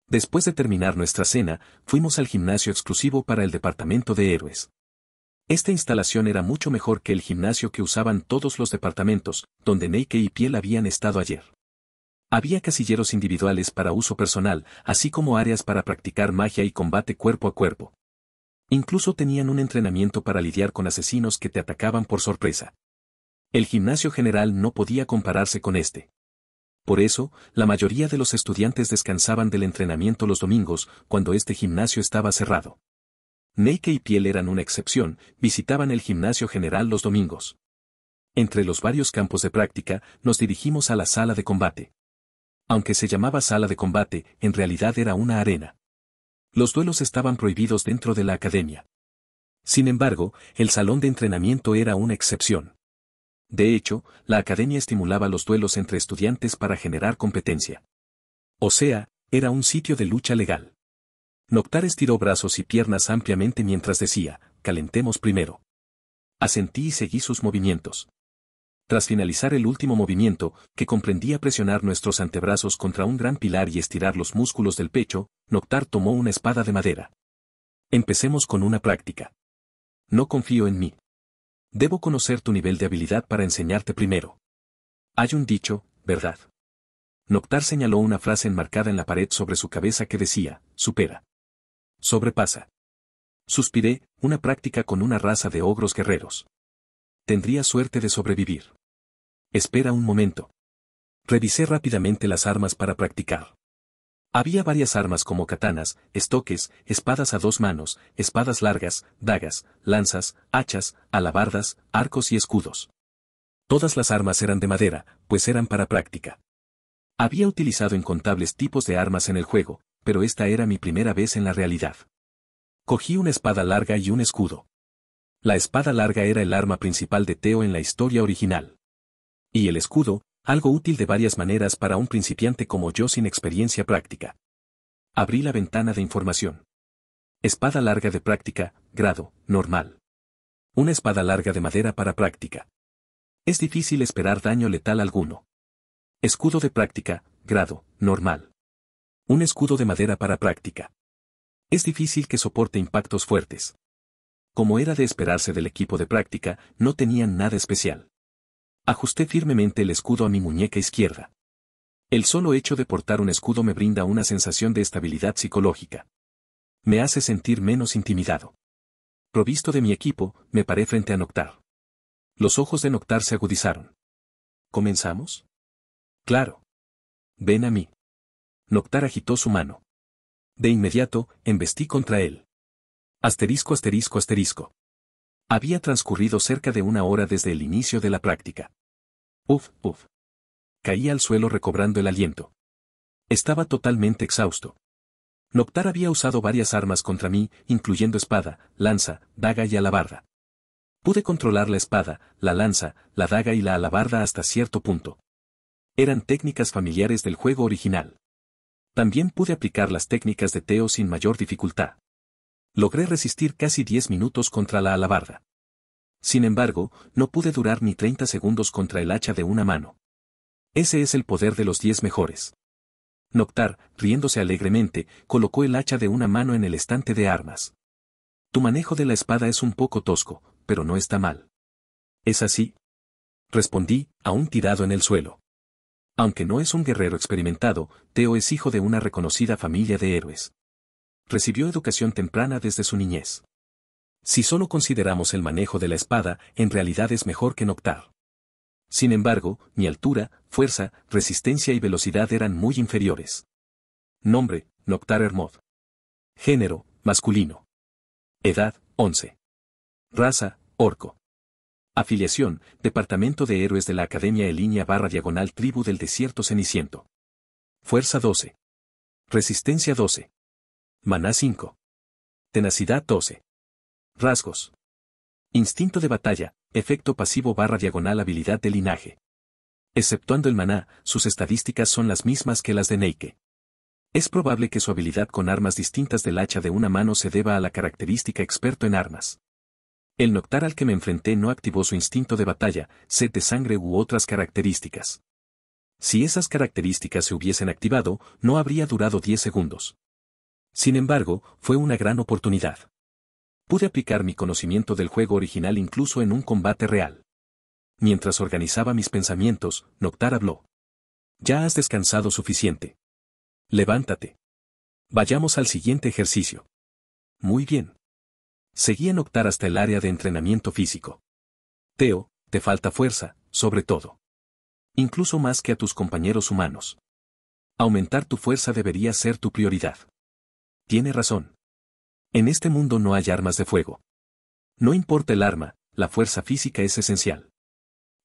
[SPEAKER 1] Después de terminar nuestra cena, fuimos al gimnasio exclusivo para el departamento de héroes. Esta instalación era mucho mejor que el gimnasio que usaban todos los departamentos, donde Neike y Piel habían estado ayer. Había casilleros individuales para uso personal, así como áreas para practicar magia y combate cuerpo a cuerpo. Incluso tenían un entrenamiento para lidiar con asesinos que te atacaban por sorpresa. El gimnasio general no podía compararse con este. Por eso, la mayoría de los estudiantes descansaban del entrenamiento los domingos, cuando este gimnasio estaba cerrado. Neike y Piel eran una excepción, visitaban el gimnasio general los domingos. Entre los varios campos de práctica, nos dirigimos a la sala de combate. Aunque se llamaba sala de combate, en realidad era una arena. Los duelos estaban prohibidos dentro de la academia. Sin embargo, el salón de entrenamiento era una excepción. De hecho, la academia estimulaba los duelos entre estudiantes para generar competencia. O sea, era un sitio de lucha legal. Noctar estiró brazos y piernas ampliamente mientras decía, calentemos primero. Asentí y seguí sus movimientos. Tras finalizar el último movimiento, que comprendía presionar nuestros antebrazos contra un gran pilar y estirar los músculos del pecho, Noctar tomó una espada de madera. Empecemos con una práctica. No confío en mí. Debo conocer tu nivel de habilidad para enseñarte primero. Hay un dicho, ¿verdad? Noctar señaló una frase enmarcada en la pared sobre su cabeza que decía, supera. Sobrepasa. Suspiré, una práctica con una raza de ogros guerreros. Tendría suerte de sobrevivir. Espera un momento. Revisé rápidamente las armas para practicar. Había varias armas como katanas, estoques, espadas a dos manos, espadas largas, dagas, lanzas, hachas, alabardas, arcos y escudos. Todas las armas eran de madera, pues eran para práctica. Había utilizado incontables tipos de armas en el juego, pero esta era mi primera vez en la realidad. Cogí una espada larga y un escudo. La espada larga era el arma principal de Teo en la historia original. Y el escudo, algo útil de varias maneras para un principiante como yo sin experiencia práctica. Abrí la ventana de información. Espada larga de práctica, grado, normal. Una espada larga de madera para práctica. Es difícil esperar daño letal alguno. Escudo de práctica, grado, normal. Un escudo de madera para práctica. Es difícil que soporte impactos fuertes. Como era de esperarse del equipo de práctica, no tenían nada especial. Ajusté firmemente el escudo a mi muñeca izquierda. El solo hecho de portar un escudo me brinda una sensación de estabilidad psicológica. Me hace sentir menos intimidado. Provisto de mi equipo, me paré frente a Noctar. Los ojos de Noctar se agudizaron. ¿Comenzamos? Claro. Ven a mí. Noctar agitó su mano. De inmediato, embestí contra él. Asterisco asterisco asterisco. Había transcurrido cerca de una hora desde el inicio de la práctica. Uf, uf. Caí al suelo recobrando el aliento. Estaba totalmente exhausto. Noctar había usado varias armas contra mí, incluyendo espada, lanza, daga y alabarda. Pude controlar la espada, la lanza, la daga y la alabarda hasta cierto punto. Eran técnicas familiares del juego original. También pude aplicar las técnicas de Teo sin mayor dificultad. Logré resistir casi 10 minutos contra la alabarda. Sin embargo, no pude durar ni 30 segundos contra el hacha de una mano. Ese es el poder de los 10 mejores. Noctar, riéndose alegremente, colocó el hacha de una mano en el estante de armas. Tu manejo de la espada es un poco tosco, pero no está mal. ¿Es así? Respondí, aún tirado en el suelo. Aunque no es un guerrero experimentado, Teo es hijo de una reconocida familia de héroes recibió educación temprana desde su niñez. Si solo consideramos el manejo de la espada, en realidad es mejor que Noctar. Sin embargo, mi altura, fuerza, resistencia y velocidad eran muy inferiores. Nombre, Noctar Hermod. Género, masculino. Edad, 11. Raza, orco. Afiliación, Departamento de Héroes de la Academia Elinia barra diagonal Tribu del Desierto Ceniciento. Fuerza 12. Resistencia 12. Maná 5. Tenacidad 12. Rasgos. Instinto de batalla, efecto pasivo barra diagonal habilidad de linaje. Exceptuando el maná, sus estadísticas son las mismas que las de Neike. Es probable que su habilidad con armas distintas del hacha de una mano se deba a la característica experto en armas. El Noctar al que me enfrenté no activó su instinto de batalla, sed de sangre u otras características. Si esas características se hubiesen activado, no habría durado 10 segundos. Sin embargo, fue una gran oportunidad. Pude aplicar mi conocimiento del juego original incluso en un combate real. Mientras organizaba mis pensamientos, Noctar habló. Ya has descansado suficiente. Levántate. Vayamos al siguiente ejercicio. Muy bien. Seguí a Noctar hasta el área de entrenamiento físico. Teo, te falta fuerza, sobre todo. Incluso más que a tus compañeros humanos. Aumentar tu fuerza debería ser tu prioridad. Tiene razón. En este mundo no hay armas de fuego. No importa el arma, la fuerza física es esencial.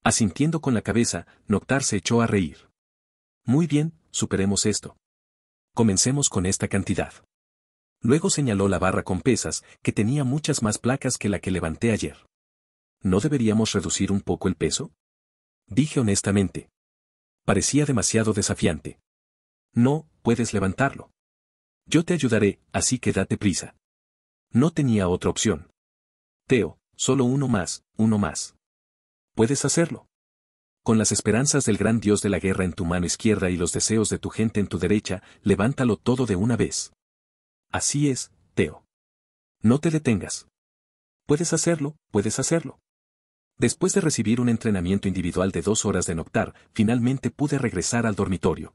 [SPEAKER 1] Asintiendo con la cabeza, Noctar se echó a reír. Muy bien, superemos esto. Comencemos con esta cantidad. Luego señaló la barra con pesas, que tenía muchas más placas que la que levanté ayer. ¿No deberíamos reducir un poco el peso? Dije honestamente. Parecía demasiado desafiante. No, puedes levantarlo. Yo te ayudaré, así que date prisa. No tenía otra opción. Teo, solo uno más, uno más. Puedes hacerlo. Con las esperanzas del gran dios de la guerra en tu mano izquierda y los deseos de tu gente en tu derecha, levántalo todo de una vez. Así es, Teo. No te detengas. Puedes hacerlo, puedes hacerlo. Después de recibir un entrenamiento individual de dos horas de Noctar, finalmente pude regresar al dormitorio.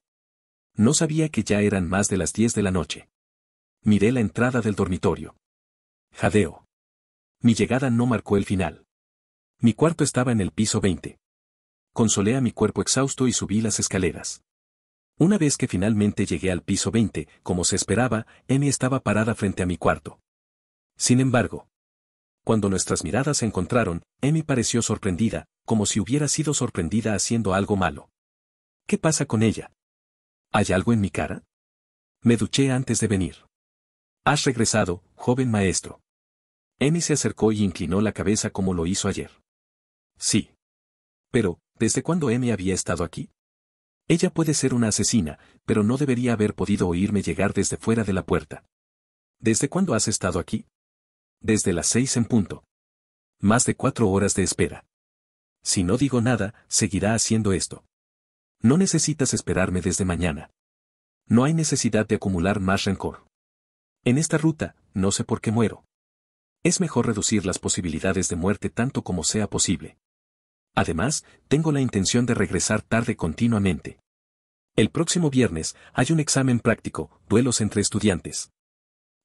[SPEAKER 1] No sabía que ya eran más de las 10 de la noche. Miré la entrada del dormitorio. Jadeo. Mi llegada no marcó el final. Mi cuarto estaba en el piso 20. Consolé a mi cuerpo exhausto y subí las escaleras. Una vez que finalmente llegué al piso 20, como se esperaba, Emi estaba parada frente a mi cuarto. Sin embargo, cuando nuestras miradas se encontraron, Emi pareció sorprendida, como si hubiera sido sorprendida haciendo algo malo. ¿Qué pasa con ella? ¿Hay algo en mi cara? Me duché antes de venir. Has regresado, joven maestro. Emi se acercó y inclinó la cabeza como lo hizo ayer. Sí. Pero, ¿desde cuándo Emi había estado aquí? Ella puede ser una asesina, pero no debería haber podido oírme llegar desde fuera de la puerta. ¿Desde cuándo has estado aquí? Desde las seis en punto. Más de cuatro horas de espera. Si no digo nada, seguirá haciendo esto. No necesitas esperarme desde mañana. No hay necesidad de acumular más rencor. En esta ruta, no sé por qué muero. Es mejor reducir las posibilidades de muerte tanto como sea posible. Además, tengo la intención de regresar tarde continuamente. El próximo viernes hay un examen práctico, duelos entre estudiantes.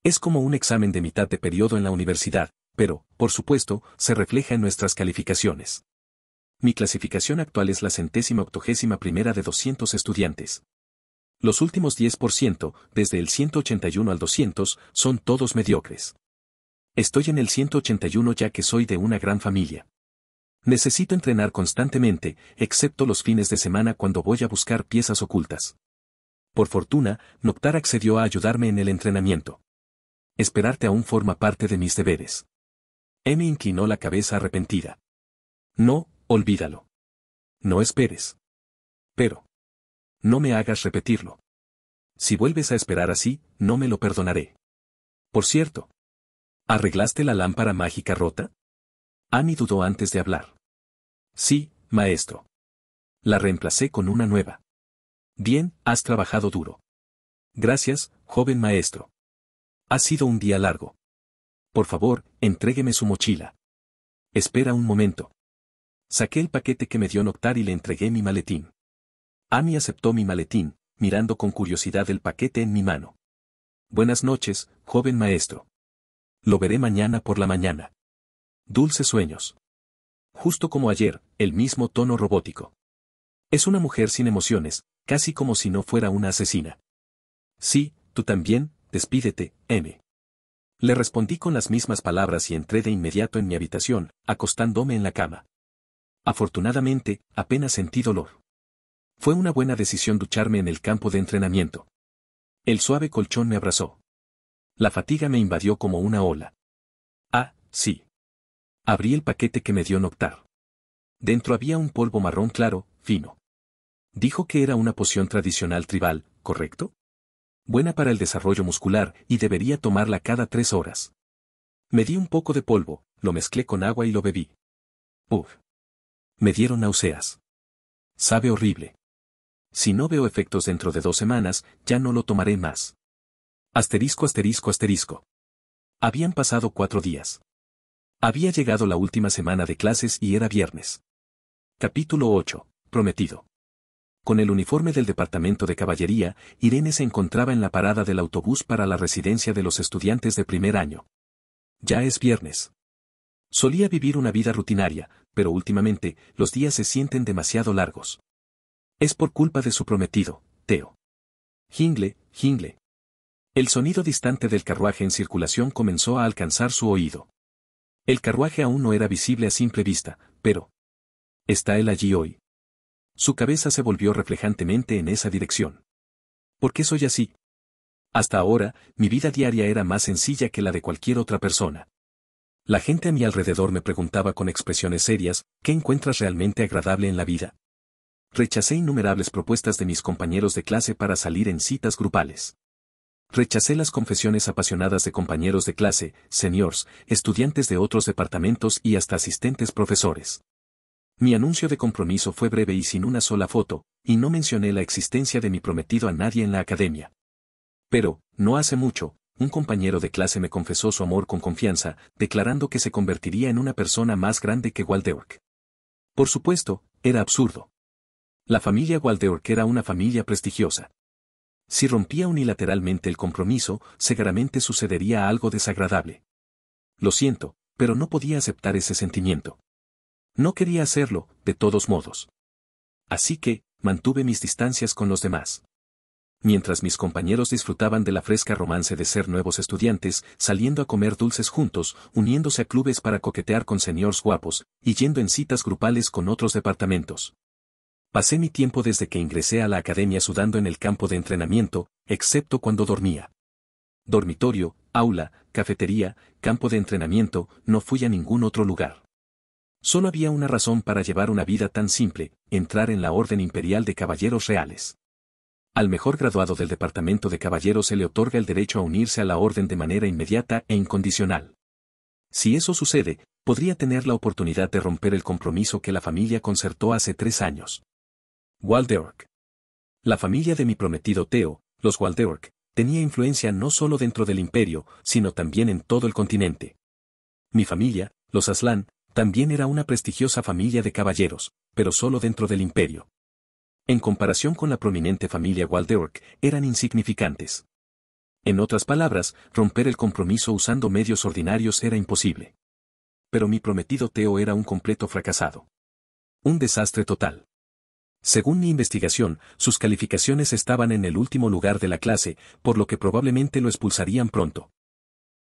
[SPEAKER 1] Es como un examen de mitad de periodo en la universidad, pero, por supuesto, se refleja en nuestras calificaciones. Mi clasificación actual es la centésima octogésima primera de 200 estudiantes. Los últimos 10%, desde el 181 al 200, son todos mediocres. Estoy en el 181 ya que soy de una gran familia. Necesito entrenar constantemente, excepto los fines de semana cuando voy a buscar piezas ocultas. Por fortuna, Noctar accedió a ayudarme en el entrenamiento. Esperarte aún forma parte de mis deberes. Emi inclinó la cabeza arrepentida. No, olvídalo. No esperes. Pero. No me hagas repetirlo. Si vuelves a esperar así, no me lo perdonaré. Por cierto. ¿Arreglaste la lámpara mágica rota? Amy dudó antes de hablar. Sí, maestro. La reemplacé con una nueva. Bien, has trabajado duro. Gracias, joven maestro. Ha sido un día largo. Por favor, entrégueme su mochila. Espera un momento. Saqué el paquete que me dio Noctar y le entregué mi maletín. Amy aceptó mi maletín, mirando con curiosidad el paquete en mi mano. Buenas noches, joven maestro. Lo veré mañana por la mañana. Dulces sueños. Justo como ayer, el mismo tono robótico. Es una mujer sin emociones, casi como si no fuera una asesina. Sí, tú también, despídete, M. Le respondí con las mismas palabras y entré de inmediato en mi habitación, acostándome en la cama. Afortunadamente, apenas sentí dolor. Fue una buena decisión ducharme en el campo de entrenamiento. El suave colchón me abrazó. La fatiga me invadió como una ola. Ah, sí. Abrí el paquete que me dio Noctar. Dentro había un polvo marrón claro, fino. Dijo que era una poción tradicional tribal, ¿correcto? Buena para el desarrollo muscular y debería tomarla cada tres horas. Me di un poco de polvo, lo mezclé con agua y lo bebí. Uf. Me dieron náuseas. Sabe horrible. Si no veo efectos dentro de dos semanas, ya no lo tomaré más. Asterisco asterisco asterisco. Habían pasado cuatro días. Había llegado la última semana de clases y era viernes. Capítulo 8. Prometido. Con el uniforme del departamento de caballería, Irene se encontraba en la parada del autobús para la residencia de los estudiantes de primer año. Ya es viernes. Solía vivir una vida rutinaria, pero últimamente, los días se sienten demasiado largos. Es por culpa de su prometido, Teo. Jingle, jingle. El sonido distante del carruaje en circulación comenzó a alcanzar su oído. El carruaje aún no era visible a simple vista, pero... ¿Está él allí hoy? Su cabeza se volvió reflejantemente en esa dirección. ¿Por qué soy así? Hasta ahora, mi vida diaria era más sencilla que la de cualquier otra persona. La gente a mi alrededor me preguntaba con expresiones serias, ¿qué encuentras realmente agradable en la vida? Rechacé innumerables propuestas de mis compañeros de clase para salir en citas grupales. Rechacé las confesiones apasionadas de compañeros de clase, seniors, estudiantes de otros departamentos y hasta asistentes profesores. Mi anuncio de compromiso fue breve y sin una sola foto, y no mencioné la existencia de mi prometido a nadie en la academia. Pero, no hace mucho, un compañero de clase me confesó su amor con confianza, declarando que se convertiría en una persona más grande que Waldeork. Por supuesto, era absurdo. La familia Waldeork era una familia prestigiosa. Si rompía unilateralmente el compromiso, seguramente sucedería algo desagradable. Lo siento, pero no podía aceptar ese sentimiento. No quería hacerlo, de todos modos. Así que, mantuve mis distancias con los demás. Mientras mis compañeros disfrutaban de la fresca romance de ser nuevos estudiantes, saliendo a comer dulces juntos, uniéndose a clubes para coquetear con señores guapos, y yendo en citas grupales con otros departamentos. Pasé mi tiempo desde que ingresé a la academia sudando en el campo de entrenamiento, excepto cuando dormía. Dormitorio, aula, cafetería, campo de entrenamiento, no fui a ningún otro lugar. Solo había una razón para llevar una vida tan simple, entrar en la Orden Imperial de Caballeros Reales. Al mejor graduado del Departamento de Caballeros se le otorga el derecho a unirse a la orden de manera inmediata e incondicional. Si eso sucede, podría tener la oportunidad de romper el compromiso que la familia concertó hace tres años. Waldeork. La familia de mi prometido Theo, los Waldeork, tenía influencia no solo dentro del imperio, sino también en todo el continente. Mi familia, los Aslan, también era una prestigiosa familia de caballeros, pero solo dentro del imperio. En comparación con la prominente familia Waldeork, eran insignificantes. En otras palabras, romper el compromiso usando medios ordinarios era imposible. Pero mi prometido Teo era un completo fracasado. Un desastre total. Según mi investigación, sus calificaciones estaban en el último lugar de la clase, por lo que probablemente lo expulsarían pronto.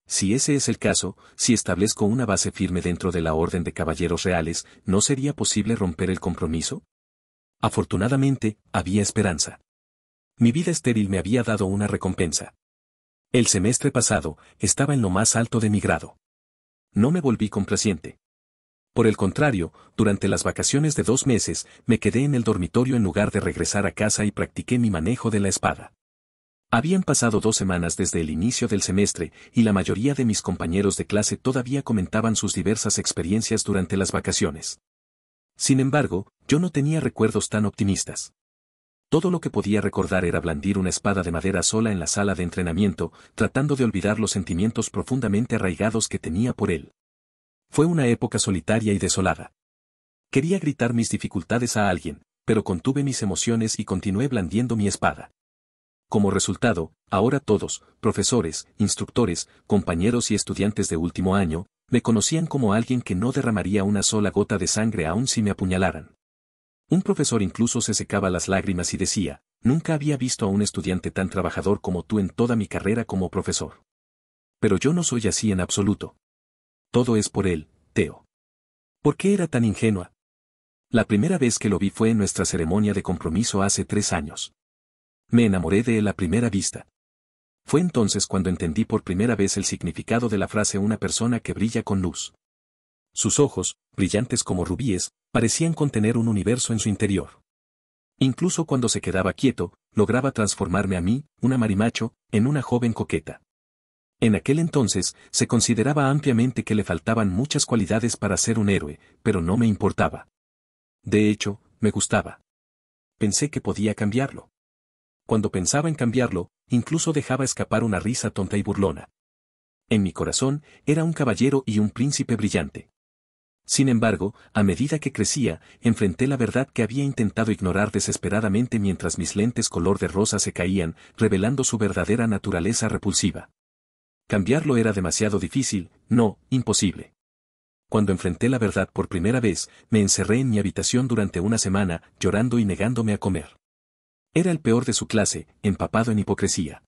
[SPEAKER 1] Si ese es el caso, si establezco una base firme dentro de la Orden de Caballeros Reales, ¿no sería posible romper el compromiso? Afortunadamente, había esperanza. Mi vida estéril me había dado una recompensa. El semestre pasado, estaba en lo más alto de mi grado. No me volví complaciente. Por el contrario, durante las vacaciones de dos meses, me quedé en el dormitorio en lugar de regresar a casa y practiqué mi manejo de la espada. Habían pasado dos semanas desde el inicio del semestre, y la mayoría de mis compañeros de clase todavía comentaban sus diversas experiencias durante las vacaciones. Sin embargo, yo no tenía recuerdos tan optimistas. Todo lo que podía recordar era blandir una espada de madera sola en la sala de entrenamiento, tratando de olvidar los sentimientos profundamente arraigados que tenía por él. Fue una época solitaria y desolada. Quería gritar mis dificultades a alguien, pero contuve mis emociones y continué blandiendo mi espada. Como resultado, ahora todos, profesores, instructores, compañeros y estudiantes de último año, me conocían como alguien que no derramaría una sola gota de sangre aun si me apuñalaran. Un profesor incluso se secaba las lágrimas y decía, nunca había visto a un estudiante tan trabajador como tú en toda mi carrera como profesor. Pero yo no soy así en absoluto. Todo es por él, Teo. ¿Por qué era tan ingenua? La primera vez que lo vi fue en nuestra ceremonia de compromiso hace tres años. Me enamoré de él a primera vista. Fue entonces cuando entendí por primera vez el significado de la frase una persona que brilla con luz. Sus ojos, brillantes como rubíes, parecían contener un universo en su interior. Incluso cuando se quedaba quieto, lograba transformarme a mí, una marimacho, en una joven coqueta. En aquel entonces, se consideraba ampliamente que le faltaban muchas cualidades para ser un héroe, pero no me importaba. De hecho, me gustaba. Pensé que podía cambiarlo. Cuando pensaba en cambiarlo, incluso dejaba escapar una risa tonta y burlona. En mi corazón, era un caballero y un príncipe brillante. Sin embargo, a medida que crecía, enfrenté la verdad que había intentado ignorar desesperadamente mientras mis lentes color de rosa se caían, revelando su verdadera naturaleza repulsiva. Cambiarlo era demasiado difícil, no, imposible. Cuando enfrenté la verdad por primera vez, me encerré en mi habitación durante una semana, llorando y negándome a comer. Era el peor de su clase, empapado en hipocresía.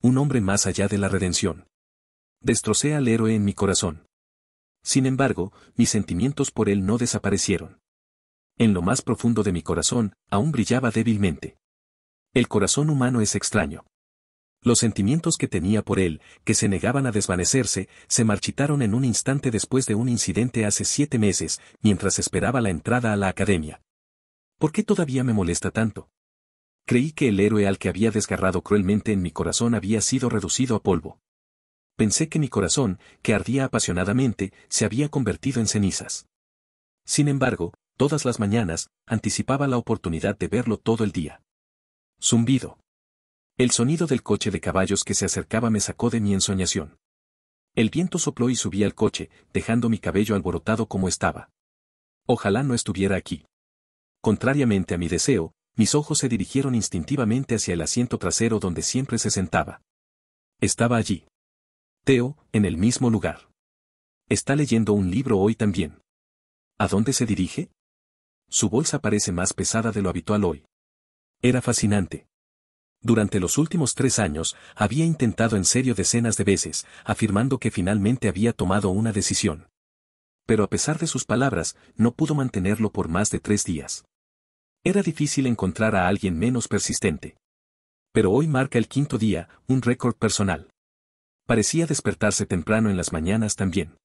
[SPEAKER 1] Un hombre más allá de la redención. Destrocé al héroe en mi corazón. Sin embargo, mis sentimientos por él no desaparecieron. En lo más profundo de mi corazón, aún brillaba débilmente. El corazón humano es extraño. Los sentimientos que tenía por él, que se negaban a desvanecerse, se marchitaron en un instante después de un incidente hace siete meses, mientras esperaba la entrada a la academia. ¿Por qué todavía me molesta tanto? Creí que el héroe al que había desgarrado cruelmente en mi corazón había sido reducido a polvo. Pensé que mi corazón, que ardía apasionadamente, se había convertido en cenizas. Sin embargo, todas las mañanas, anticipaba la oportunidad de verlo todo el día. Zumbido. El sonido del coche de caballos que se acercaba me sacó de mi ensoñación. El viento sopló y subí al coche, dejando mi cabello alborotado como estaba. Ojalá no estuviera aquí. Contrariamente a mi deseo, mis ojos se dirigieron instintivamente hacia el asiento trasero donde siempre se sentaba. Estaba allí. Teo, en el mismo lugar. Está leyendo un libro hoy también. ¿A dónde se dirige? Su bolsa parece más pesada de lo habitual hoy. Era fascinante. Durante los últimos tres años, había intentado en serio decenas de veces, afirmando que finalmente había tomado una decisión. Pero a pesar de sus palabras, no pudo mantenerlo por más de tres días. Era difícil encontrar a alguien menos persistente. Pero hoy marca el quinto día, un récord personal. Parecía despertarse temprano en las mañanas también.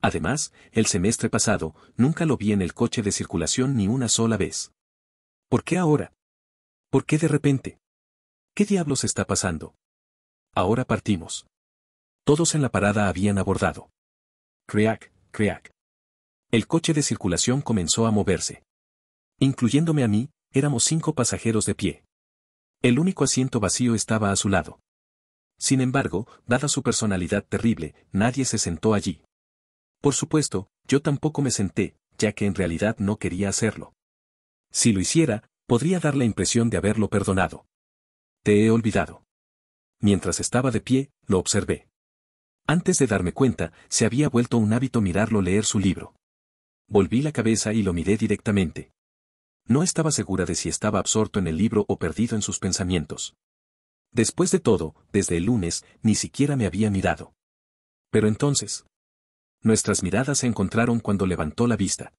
[SPEAKER 1] Además, el semestre pasado, nunca lo vi en el coche de circulación ni una sola vez. ¿Por qué ahora? ¿Por qué de repente? ¿Qué diablos está pasando? Ahora partimos. Todos en la parada habían abordado. Creac, creac. El coche de circulación comenzó a moverse. Incluyéndome a mí, éramos cinco pasajeros de pie. El único asiento vacío estaba a su lado. Sin embargo, dada su personalidad terrible, nadie se sentó allí. Por supuesto, yo tampoco me senté, ya que en realidad no quería hacerlo. Si lo hiciera, podría dar la impresión de haberlo perdonado. Te he olvidado. Mientras estaba de pie, lo observé. Antes de darme cuenta, se había vuelto un hábito mirarlo leer su libro. Volví la cabeza y lo miré directamente. No estaba segura de si estaba absorto en el libro o perdido en sus pensamientos. Después de todo, desde el lunes, ni siquiera me había mirado. Pero entonces. Nuestras miradas se encontraron cuando levantó la vista.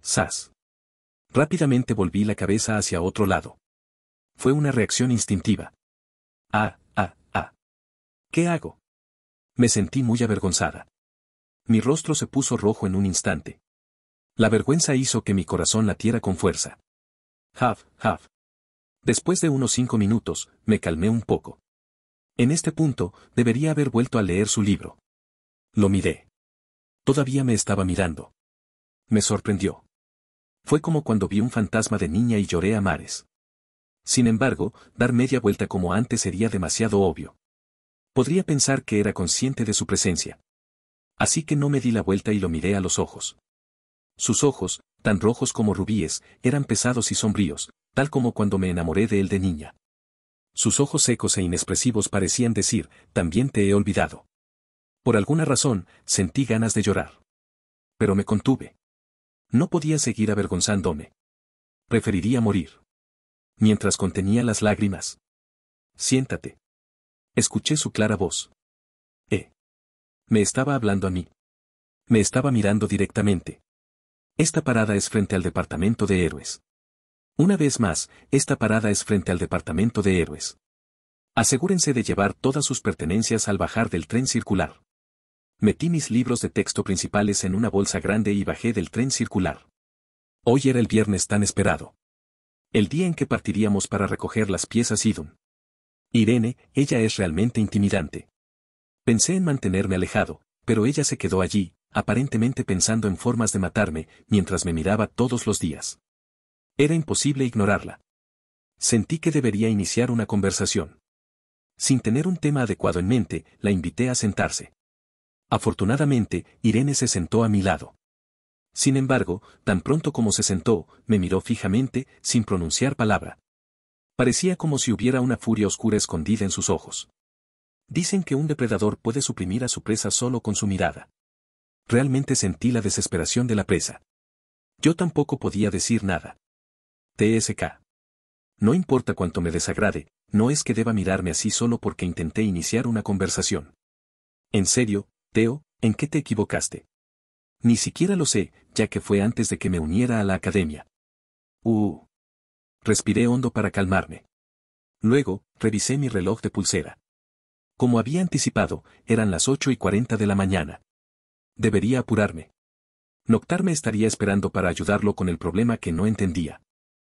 [SPEAKER 1] Sas. Rápidamente volví la cabeza hacia otro lado. Fue una reacción instintiva. Ah, ah, ah. ¿Qué hago? Me sentí muy avergonzada. Mi rostro se puso rojo en un instante. La vergüenza hizo que mi corazón latiera con fuerza. Hav, hav. Después de unos cinco minutos, me calmé un poco. En este punto, debería haber vuelto a leer su libro. Lo miré. Todavía me estaba mirando. Me sorprendió. Fue como cuando vi un fantasma de niña y lloré a mares. Sin embargo, dar media vuelta como antes sería demasiado obvio. Podría pensar que era consciente de su presencia. Así que no me di la vuelta y lo miré a los ojos. Sus ojos, tan rojos como rubíes, eran pesados y sombríos, tal como cuando me enamoré de él de niña. Sus ojos secos e inexpresivos parecían decir, también te he olvidado. Por alguna razón, sentí ganas de llorar. Pero me contuve. No podía seguir avergonzándome. Preferiría morir mientras contenía las lágrimas. Siéntate. Escuché su clara voz. Eh. Me estaba hablando a mí. Me estaba mirando directamente. Esta parada es frente al departamento de héroes. Una vez más, esta parada es frente al departamento de héroes. Asegúrense de llevar todas sus pertenencias al bajar del tren circular. Metí mis libros de texto principales en una bolsa grande y bajé del tren circular. Hoy era el viernes tan esperado. El día en que partiríamos para recoger las piezas Idun. Irene, ella es realmente intimidante. Pensé en mantenerme alejado, pero ella se quedó allí, aparentemente pensando en formas de matarme, mientras me miraba todos los días. Era imposible ignorarla. Sentí que debería iniciar una conversación. Sin tener un tema adecuado en mente, la invité a sentarse. Afortunadamente, Irene se sentó a mi lado. Sin embargo, tan pronto como se sentó, me miró fijamente, sin pronunciar palabra. Parecía como si hubiera una furia oscura escondida en sus ojos. Dicen que un depredador puede suprimir a su presa solo con su mirada. Realmente sentí la desesperación de la presa. Yo tampoco podía decir nada. TSK. No importa cuánto me desagrade, no es que deba mirarme así solo porque intenté iniciar una conversación. En serio, Teo, ¿en qué te equivocaste? Ni siquiera lo sé, ya que fue antes de que me uniera a la academia. Uh. Respiré hondo para calmarme. Luego, revisé mi reloj de pulsera. Como había anticipado, eran las ocho y cuarenta de la mañana. Debería apurarme. Noctar me estaría esperando para ayudarlo con el problema que no entendía.